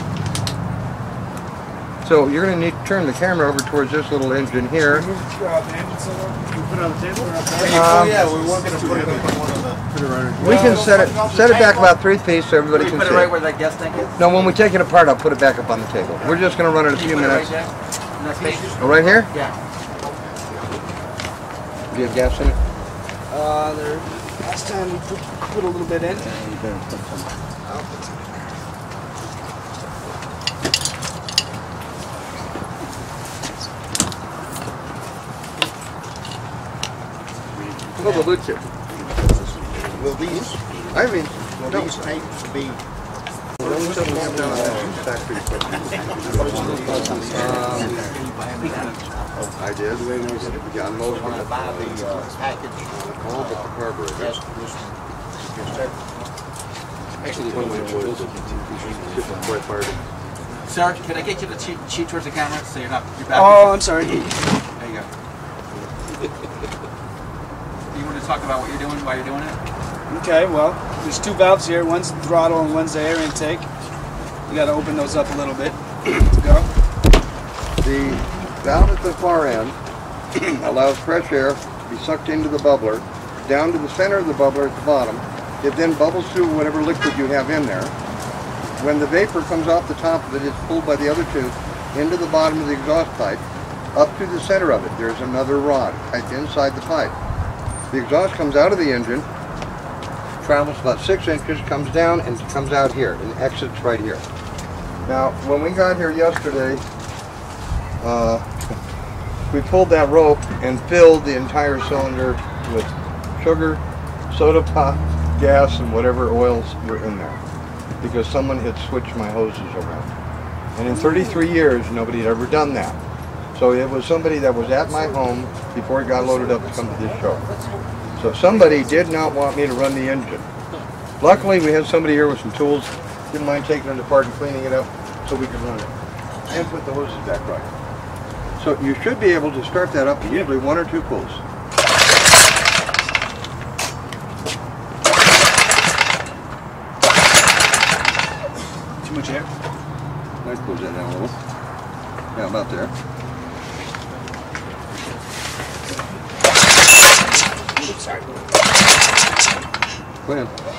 So you're going to need to turn the camera over towards this little engine here. Move uh, the engine somewhere. We put it on the table? Um, yeah, we were going to put it on one of the. We can set it set it back about three feet so everybody can Put see. it right where that gas tank is? No, when we take it apart, I'll put it back up on the table. We're just going to run it a few you put it minutes. right there? In that space? Oh, right here? Yeah. Do you have gas in it? Uh, there, last time we put, put a little bit in. Oh, the lid chip. Will these, I mean, will no. these tapes be, I did. Yeah, most of when I it. buy the package, All but the carburetor. Actually, one way was different. Sir, can I get you to cheat, cheat towards the camera so you're not, you're back? Oh, I'm sorry. There you go. [LAUGHS] You want to talk about what you're doing, why you're doing it? Okay, well, there's two valves here. One's the throttle and one's the air intake. You got to open those up a little bit to [CLEARS THROAT] go. The valve at the far end [CLEARS THROAT] allows fresh air to be sucked into the bubbler, down to the center of the bubbler at the bottom. It then bubbles through whatever liquid you have in there. When the vapor comes off the top of it, it's pulled by the other tube into the bottom of the exhaust pipe, up to the center of it. There's another rod inside the pipe. The exhaust comes out of the engine, travels about six inches, comes down, and comes out here, and exits right here. Now, when we got here yesterday, uh, we pulled that rope and filled the entire cylinder with sugar, soda pop, gas, and whatever oils were in there. Because someone had switched my hoses around. And in 33 years, nobody had ever done that. So it was somebody that was at my home before it got loaded up to come to this show. So somebody did not want me to run the engine. Luckily, we had somebody here with some tools. Didn't mind taking it apart and cleaning it up so we could run it. And put the hoses back right. So you should be able to start that up, usually one or two pulls. Too much air. That goes in a little. Yeah, about there. Go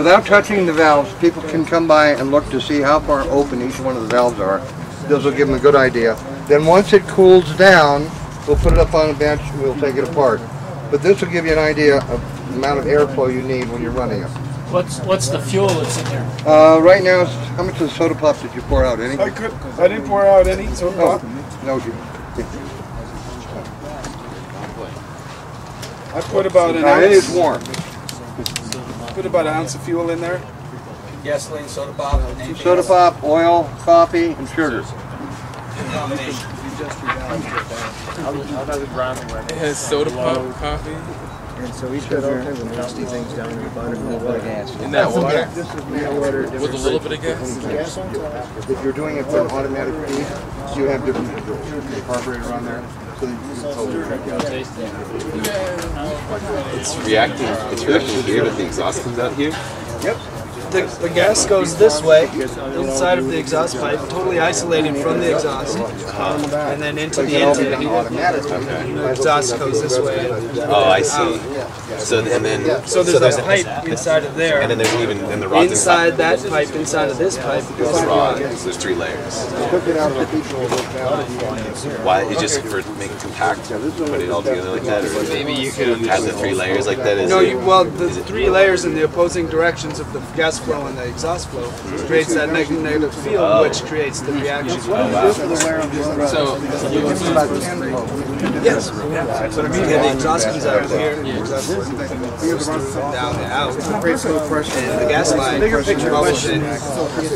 Without touching the valves, people can come by and look to see how far open each one of the valves are. This will give them a good idea. Then once it cools down, we'll put it up on a bench and we'll take it apart. But this will give you an idea of the amount of airflow you need when you're running it. What's what's the fuel that's in there? Uh, right now, how much of the soda pop did you pour out? Any? I could. I didn't pour out any. So Oh, no, you. I put about an Now, it is warm. Put about an ounce of fuel in there. Gasoline, soda pop, uh, anything Soda else? pop, oil, coffee, and sugar. It has soda pop, coffee. And so he's got all kinds of nasty things down in the bottom of the water gas. In that water? This is mail water. With a little bit of gas? If you're doing it for an automatic feed, you have different carburetor on there. So that you can totally check out. It's reacting. It's reacting here, but the exhaust comes out here. Yep. The, the gas goes this way, inside of the exhaust pipe, totally isolated from the exhaust, um, and then into the intake. The exhaust goes this way. Oh, I see. So and then So there's a pipe inside of there. and then there's even and the rods Inside that pipe, inside of this pipe, goes This rod. rod. So there's three layers. Cook it out for people with. Why? It's just for making compact. Put it all together like that, or maybe you could have the three layers like that. Is No, you, well, the three layers in the opposing directions of the gas flow and the exhaust flow creates that neg- negative field, Oh. which creates the reaction. So, Yes. That's what I mean. Yeah, the exhaust comes out of here, the exhaust goes down and out. And the gas line follows it.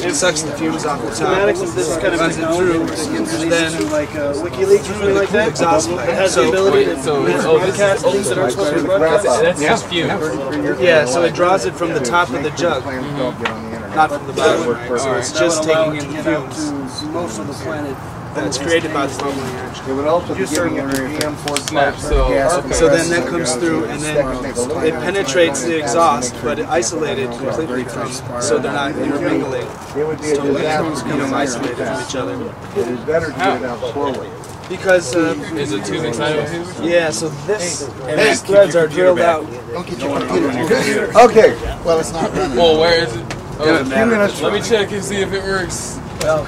It sucks the fumes off the top. Schematics of this is kind of runs it through, and then like uh, WikiLeaks or something like that. exhaust pipe. It has the So- ability to so- broadcast things that aren't supposed to be broadcast. that's just fumes. Yeah, so it draws it from the top of the jug, not from the bottom. So it's just taking in the fumes Most of the planet. that's created by the bubbling action. It would also be giving it your GM Ford Snap, so- okay. So then that comes through and then it penetrates the exhaust, but it isolated completely from, so they're not intermingling. It would be a Totally disaster. you know, isolated from each other. It is better to get it out slowly. Because, uh, Is it tube inside of it? yeah, so this, these threads are drilled out. Okay. Well, it's not running. Well, where is it? Oh, In a few. Let me check and see if it works. Well,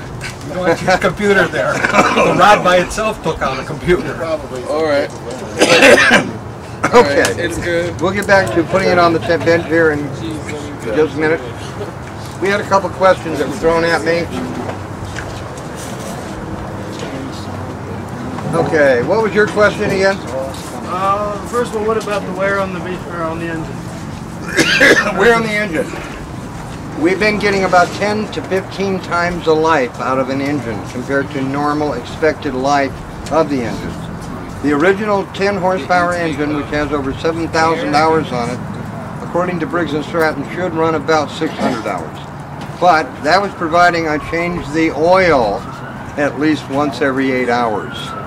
you don't want to use a computer there. The [LAUGHS] rod by itself took out a computer. Probably. [COUGHS] All right. Okay. It's good. We'll get back to putting it on the temp bench here in just a minute. We had a couple questions that were thrown at me. Okay, what was your question again? Uh, first one, what about the wear on the or on the engine? [COUGHS] We're on the engine. We've been getting about 10 to 15 times the life out of an engine compared to normal expected life of the engine. The original 10 horsepower engine, which has over 7,000 hours on it, according to Briggs & Stratton, should run about 600 hours. But that was providing I changed the oil at least once every eight hours.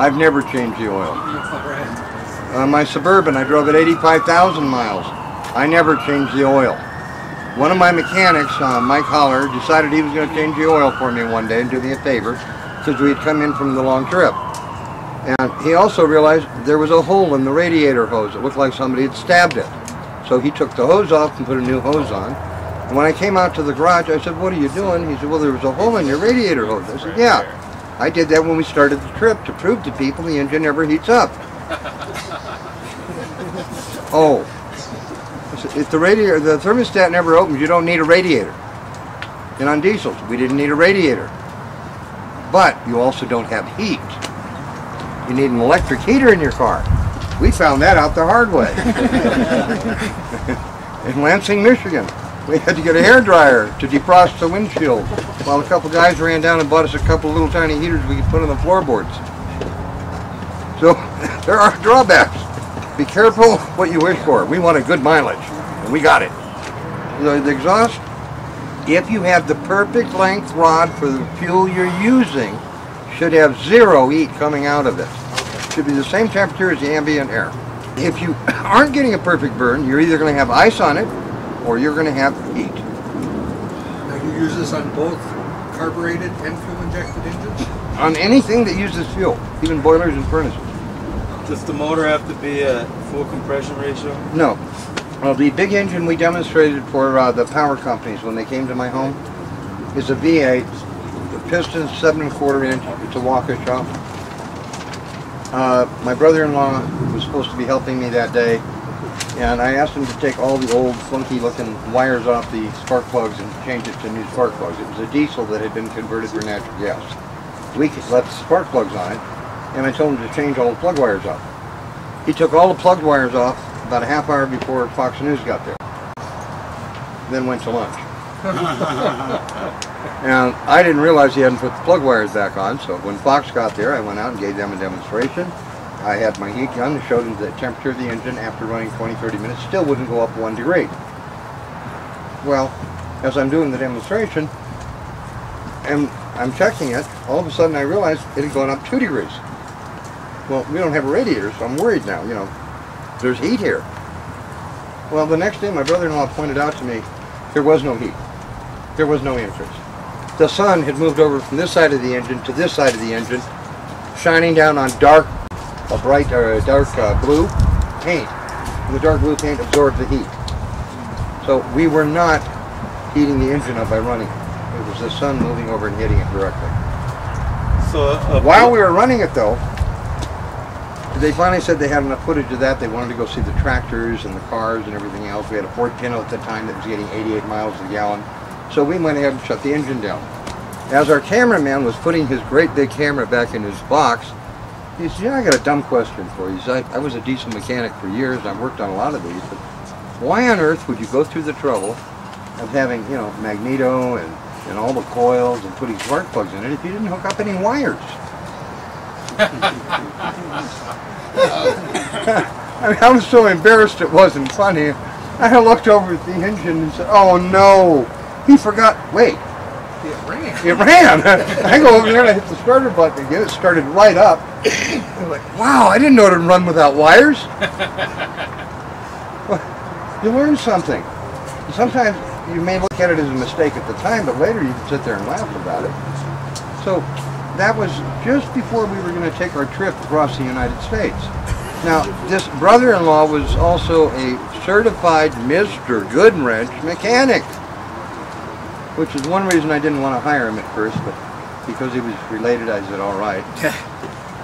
I've never changed the oil. Uh, my Suburban, I drove it 85,000 miles. I never changed the oil. One of my mechanics, uh, Mike Holler, decided he was going to change the oil for me one day and do me a favor since we had come in from the long trip. And he also realized there was a hole in the radiator hose. It looked like somebody had stabbed it. So he took the hose off and put a new hose on. And when I came out to the garage, I said, what are you doing? He said, well, there was a hole in your radiator hose. I said, yeah. I did that when we started the trip to prove to people the engine never heats up. [LAUGHS] Oh, if the radiator, the thermostat never opens, you don't need a radiator. And on diesels, we didn't need a radiator. But you also don't have heat. You need an electric heater in your car. We found that out the hard way. [LAUGHS] [LAUGHS] in Lansing, Michigan, we had to get a hair dryer to defrost the windshield, while a couple guys ran down and bought us a couple little tiny heaters we could put on the floorboards. So [LAUGHS] there are drawbacks. Be careful what you wish for. We wanted good mileage, and we got it. The, the exhaust, if you have the perfect length rod for the fuel you're using, should have zero heat coming out of it. Should be the same temperature as the ambient air. If you [COUGHS] aren't getting a perfect burn, you're either going to have ice on it, or you're going to have heat. Now you use this on both carbureted and fuel injected engines? On anything that uses fuel, even boilers and furnaces. Does the motor have to be at full compression ratio? No. Well, the big engine we demonstrated for uh, the power companies when they came to my home is a V8. The piston's seven and a quarter inch. It's a Waukesha. Uh, my brother-in-law was supposed to be helping me that day, and I asked him to take all the old funky-looking wires off the spark plugs and change it to new spark plugs. It was a diesel that had been converted for natural gas. We left spark plugs on it, and I told him to change all the plug wires off. He took all the plug wires off about a half hour before Fox News got there. Then went to lunch. [LAUGHS] and I didn't realize he hadn't put the plug wires back on, so when Fox got there, I went out and gave them a demonstration. I had my heat gun and showed them the temperature of the engine after running 20, 30 minutes still wouldn't go up one degree. Well, as I'm doing the demonstration, and I'm checking it, all of a sudden I realized it had gone up two degrees. Well, we don't have a radiator, so I'm worried now, you know. There's heat here. Well, the next day my brother-in-law pointed out to me there was no heat. There was no entrance. The sun had moved over from this side of the engine to this side of the engine, shining down on dark, a bright or a dark uh, blue paint. The dark blue paint absorbed the heat. So we were not heating the engine up by running it. It was the sun moving over and hitting it directly. So uh, While we were running it though, they finally said they had enough footage of that. They wanted to go see the tractors and the cars and everything else. We had a Ford Pinto at the time that was getting 88 miles a gallon. So we went ahead and shut the engine down. As our cameraman was putting his great big camera back in his box, he said, yeah, I got a dumb question for you. He said, I, I was a diesel mechanic for years. I've worked on a lot of these. But why on earth would you go through the trouble of having, you know, magneto and, and all the coils and putting spark plugs in it if you didn't hook up any wires? [LAUGHS] I, mean, I was so embarrassed it wasn't funny. I looked over at the engine and said, oh no, he forgot, wait, It ran. I go over there and I hit the starter button again, it started right up. I'm like, wow, I didn't know it would run without wires. Well, you learn something. Sometimes you may look at it as a mistake at the time, but later you can sit there and laugh about it. So that was just before we were going to take our trip across the United States. Now, this brother-in-law was also a certified Mr. Goodwrench mechanic, which is one reason I didn't want to hire him at first, but because he was related, I said, all right.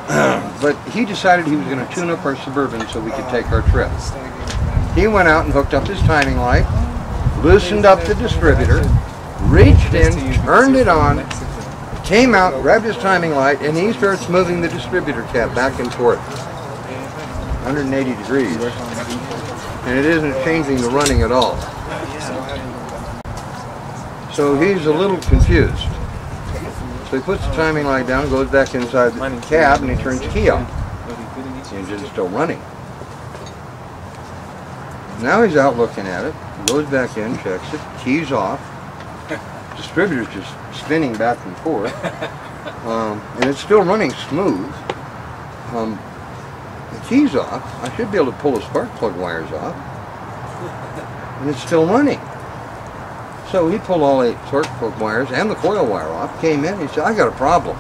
Um, but he decided he was going to tune up our Suburban so we could take our trip. He went out and hooked up his timing light, loosened up the distributor, reached in, turned it on, came out, grabbed his timing light, and he starts moving the distributor cap back and forth. 180 degrees. And it isn't changing the running at all. So he's a little confused. So he puts the timing light down, goes back inside the cab, and he turns the key on. The engine's still running. Now he's out looking at it, goes back in, checks it, keys off. [LAUGHS] Distributor's just spinning back and forth. Um, and it's still running smooth. Um, the key's off. I should be able to pull the spark plug wires off. And it's still running. So he pulled all the spark plug wires and the coil wire off, came in, he said, I got a problem.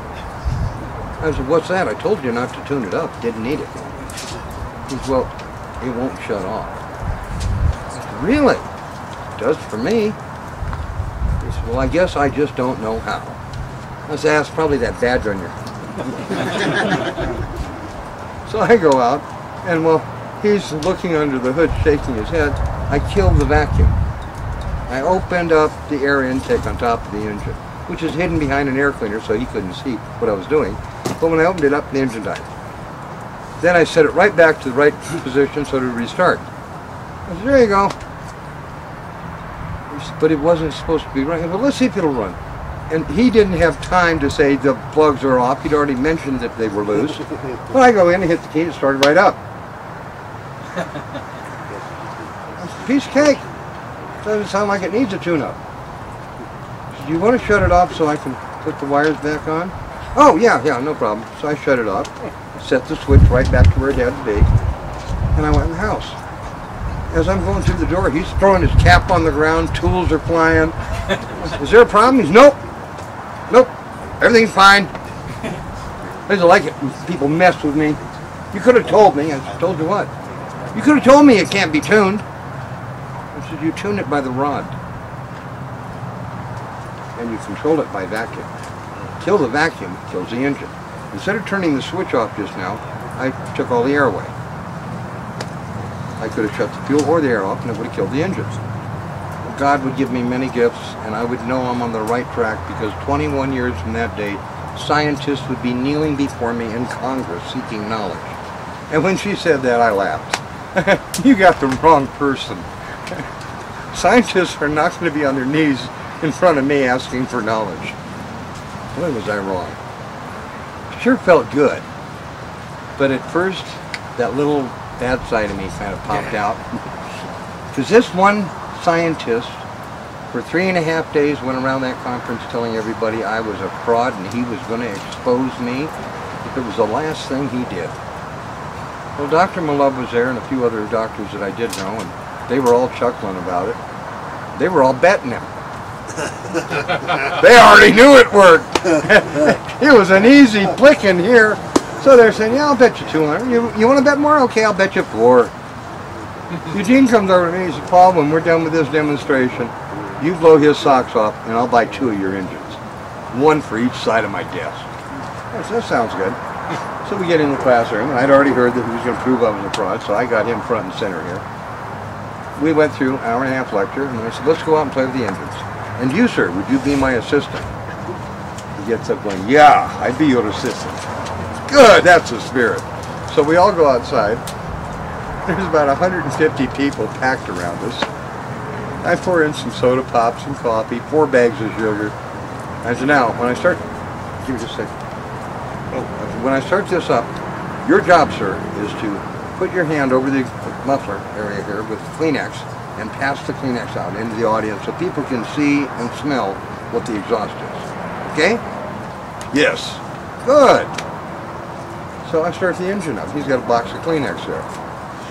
I said, what's that? I told you not to tune it up. Didn't need it. He said, well, it won't shut off. Said, really? It does for me. He said, well, I guess I just don't know how. I said, that's probably that badger on your [LAUGHS] so I go out, and while he's looking under the hood, shaking his head, I killed the vacuum. I opened up the air intake on top of the engine, which is hidden behind an air cleaner so he couldn't see what I was doing. But when I opened it up, the engine died. Then I set it right back to the right position so to restart. I said, there you go. But it wasn't supposed to be running. Well, let's see if it'll run. And he didn't have time to say the plugs are off. He'd already mentioned that they were loose. [LAUGHS] Well, I go in and hit the key and it started right up. [LAUGHS] Piece of cake. Doesn't sound like it needs a tune-up. Do you want to shut it off so I can put the wires back on? Oh, yeah, yeah, no problem. So I shut it off, set the switch right back to where it had to be, and I went in the house. As I'm going through the door, he's throwing his cap on the ground, tools are flying. [LAUGHS] Is there a problem? He's, nope, nope, everything's fine. I don't like it when people mess with me. You could have told me. I told you what? You could have told me it can't be tuned. I said, you tune it by the rod. And you control it by vacuum. Kill the vacuum, kills the engine. Instead of turning the switch off just now, I took all the air away. I could have shut the fuel or the air off and it would have killed the engines. God would give me many gifts and I would know I'm on the right track because 21 years from that date, scientists would be kneeling before me in Congress seeking knowledge. And when she said that, I laughed. [LAUGHS] you got the wrong person. Scientists are not going to be on their knees in front of me asking for knowledge. When was I wrong? Sure felt good. But at first, that little bad side of me kind of popped out. Because this one scientist, for three and a half days, went around that conference telling everybody I was a fraud and he was going to expose me. If it was the last thing he did. Well, Dr. Mallove was there and a few other doctors that I did know, and they were all chuckling about it. They were all betting him. [LAUGHS] they already knew it worked. [LAUGHS] it was an easy flick in here. So they're saying, yeah, I'll bet you 200. You, you want to bet more? Okay, I'll bet you four. Eugene comes over to me, he said, Paul, when we're done with this demonstration, you blow his socks off and I'll buy two of your engines. One for each side of my desk. I said, that sounds good. So we get in the classroom, and I'd already heard that he was going to prove I was a fraud, so I got him front and center here. We went through an hour and a half lecture, and I said, let's go out and play with the engines. And you, sir, would you be my assistant? He gets up going, yeah, I'd be your assistant. Good, that's the spirit. So we all go outside. There's about 150 people packed around us. I pour in some soda pops and coffee, four bags of sugar. I said, now, when I start, give me just a second. Oh, when I start this up, your job, sir, is to put your hand over the muffler area here with Kleenex and pass the Kleenex out into the audience so people can see and smell what the exhaust is. Okay? Yes. Good. So I start the engine up. He's got a box of Kleenex there.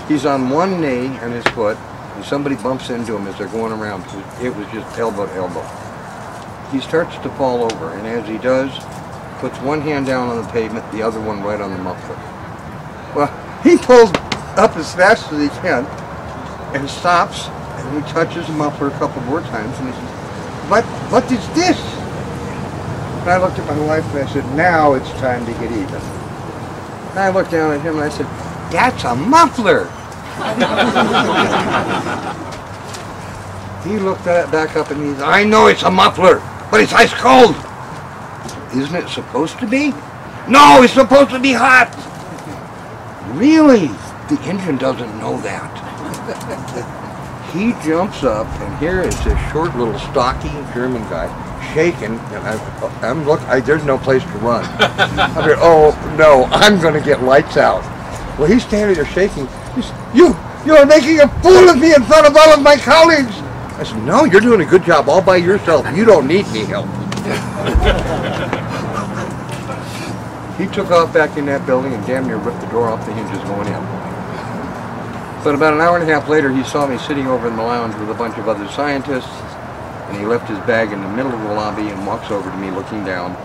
He's on one knee and his foot, and somebody bumps into him as they're going around. It was just elbow to elbow. He starts to fall over, and as he does, puts one hand down on the pavement, the other one right on the muffler. Well, [LAUGHS] he pulls up as fast as he can and stops, and he touches the muffler a couple more times, and he says, what, what is this? And I looked at my wife and I said, now it's time to get even. And I looked down at him and I said, that's a muffler. [LAUGHS] he looked at it back up and he said, I know it's a muffler, but it's ice cold. Isn't it supposed to be? No, it's supposed to be hot. [LAUGHS] Really? The engine doesn't know that. [LAUGHS] he jumps up, and here is this short little stocky German guy shaking, and I, I'm look. I, there's no place to run. [LAUGHS] I'm oh no, I'm going to get lights out. Well, he's standing there shaking. He's, you, you are making a fool of me in front of all of my colleagues. I said, no, you're doing a good job all by yourself. You don't need any help. [LAUGHS] he took off back in that building and damn near ripped the door off the hinges going in. But about an hour and a half later, he saw me sitting over in the lounge with a bunch of other scientists, and he left his bag in the middle of the lobby and walks over to me looking down.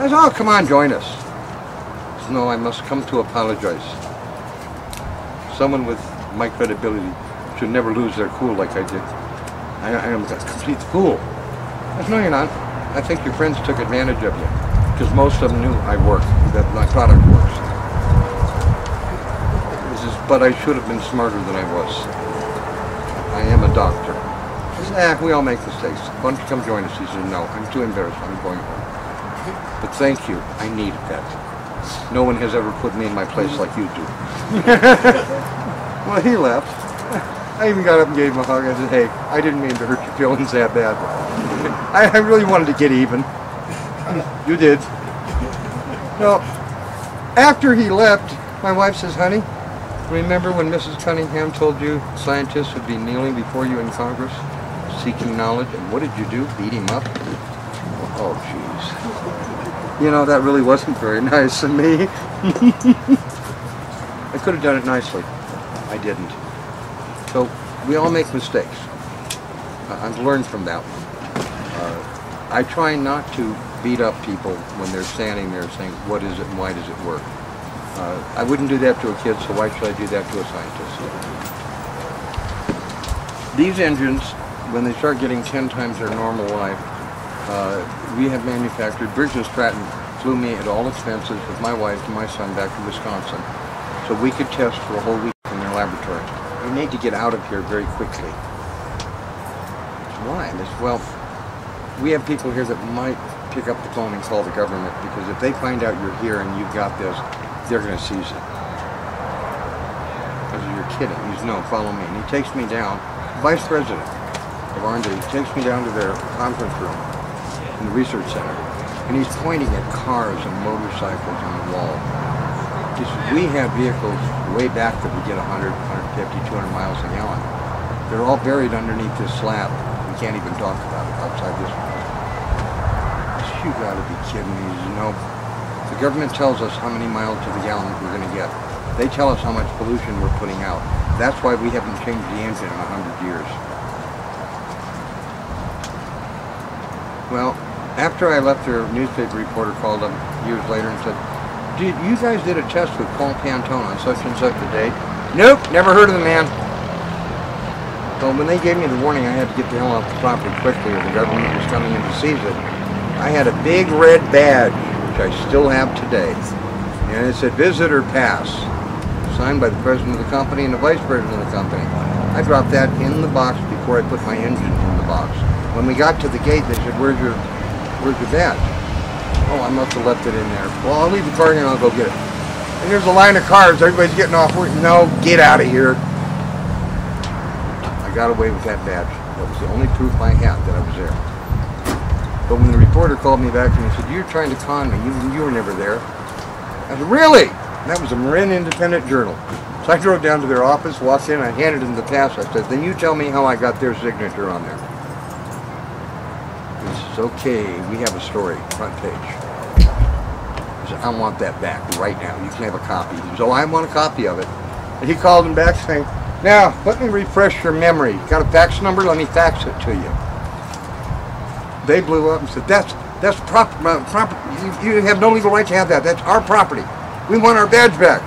I said, oh, come on, join us. No, I must come to apologize. Someone with my credibility should never lose their cool like I did. I, I am a complete fool. I said, no, you're not. I think your friends took advantage of you. because most of them knew I work, that my product works. But I should have been smarter than I was. I am a doctor. He said, "Ah, we all make mistakes. Why don't you come join us? He said, no, I'm too embarrassed. I'm going home. But thank you. I needed that. No one has ever put me in my place like you do. [LAUGHS] well, he left. I even got up and gave him a hug. I said, hey, I didn't mean to hurt your feelings that bad. [LAUGHS] I, I really wanted to get even. You did. Well, after he left, my wife says, honey, remember when Mrs. Cunningham told you scientists would be kneeling before you in Congress, seeking knowledge? And what did you do? Beat him up? Oh, jeez. You know, that really wasn't very [LAUGHS] nice of me. I could have done it nicely. I didn't. So, we all make mistakes. I've learned from that one. Uh, I try not to beat up people when they're standing there saying, what is it and why does it work? Uh, I wouldn't do that to a kid, so why should I do that to a scientist? These engines, when they start getting 10 times their normal life, uh, we have manufactured, and Stratton flew me at all expenses with my wife and my son back to Wisconsin so we could test for a whole week in their laboratory. We need to get out of here very quickly. Why? Well, we have people here that might pick up the phone and call the government because if they find out you're here and you've got this, they're going to seize it. Said, you're kidding. He's, no, follow me. And he takes me down, vice president of R&D, takes me down to their conference room in the research center. And he's pointing at cars and motorcycles on the wall. He says, we have vehicles way back that we get 100, 150, 200 miles a gallon. They're all buried underneath this slab. We can't even talk about it outside this one. You gotta be kidding me. You know, the government tells us how many miles to the gallon we're gonna get. They tell us how much pollution we're putting out. That's why we haven't changed the engine in a hundred years. Well, after I left there, a newspaper reporter called up years later and said, did, you guys did a test with Paul Pantone on such and such a date? Nope, never heard of the man. So when they gave me the warning I had to get the hell off the property quickly or the government was coming in to seize it, I had a big red badge, which I still have today. And it said visitor pass, signed by the president of the company and the vice president of the company. I dropped that in the box before I put my engine in the box. When we got to the gate, they said, where's your, where's your badge? Oh, I must have left it in there. Well, I'll leave the car and I'll go get it. And there's a line of cars. Everybody's getting off work. No, get out of here. I got away with that badge. That was the only proof I had that I was there. But when the reporter called me back and he said, you're trying to con me. You, you were never there. I said, really? And that was a Marin Independent Journal. So I drove down to their office, walked in, I handed them the pass. I said, then you tell me how I got their signature on there. He says, okay, we have a story, front page. I said, I want that back right now. You can have a copy. He says, oh, I want a copy of it. And he called him back saying, now, let me refresh your memory. Got a fax number? Let me fax it to you. They blew up and said, that's, that's prop, uh, proper, you, you have no legal right to have that. That's our property. We want our badge back.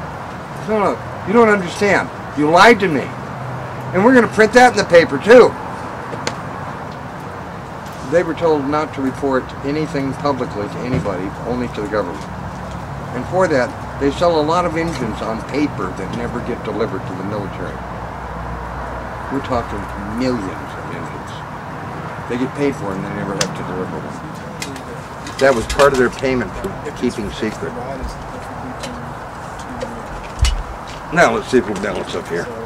No, no, you don't understand. You lied to me. And we're going to print that in the paper too. They were told not to report anything publicly to anybody, only to the government. And for that, they sell a lot of engines on paper that never get delivered to the military. We're talking millions. They get paid for and they never have to deliver them. That was part of their payment for keeping secret. Now let's see if we'll balance up here.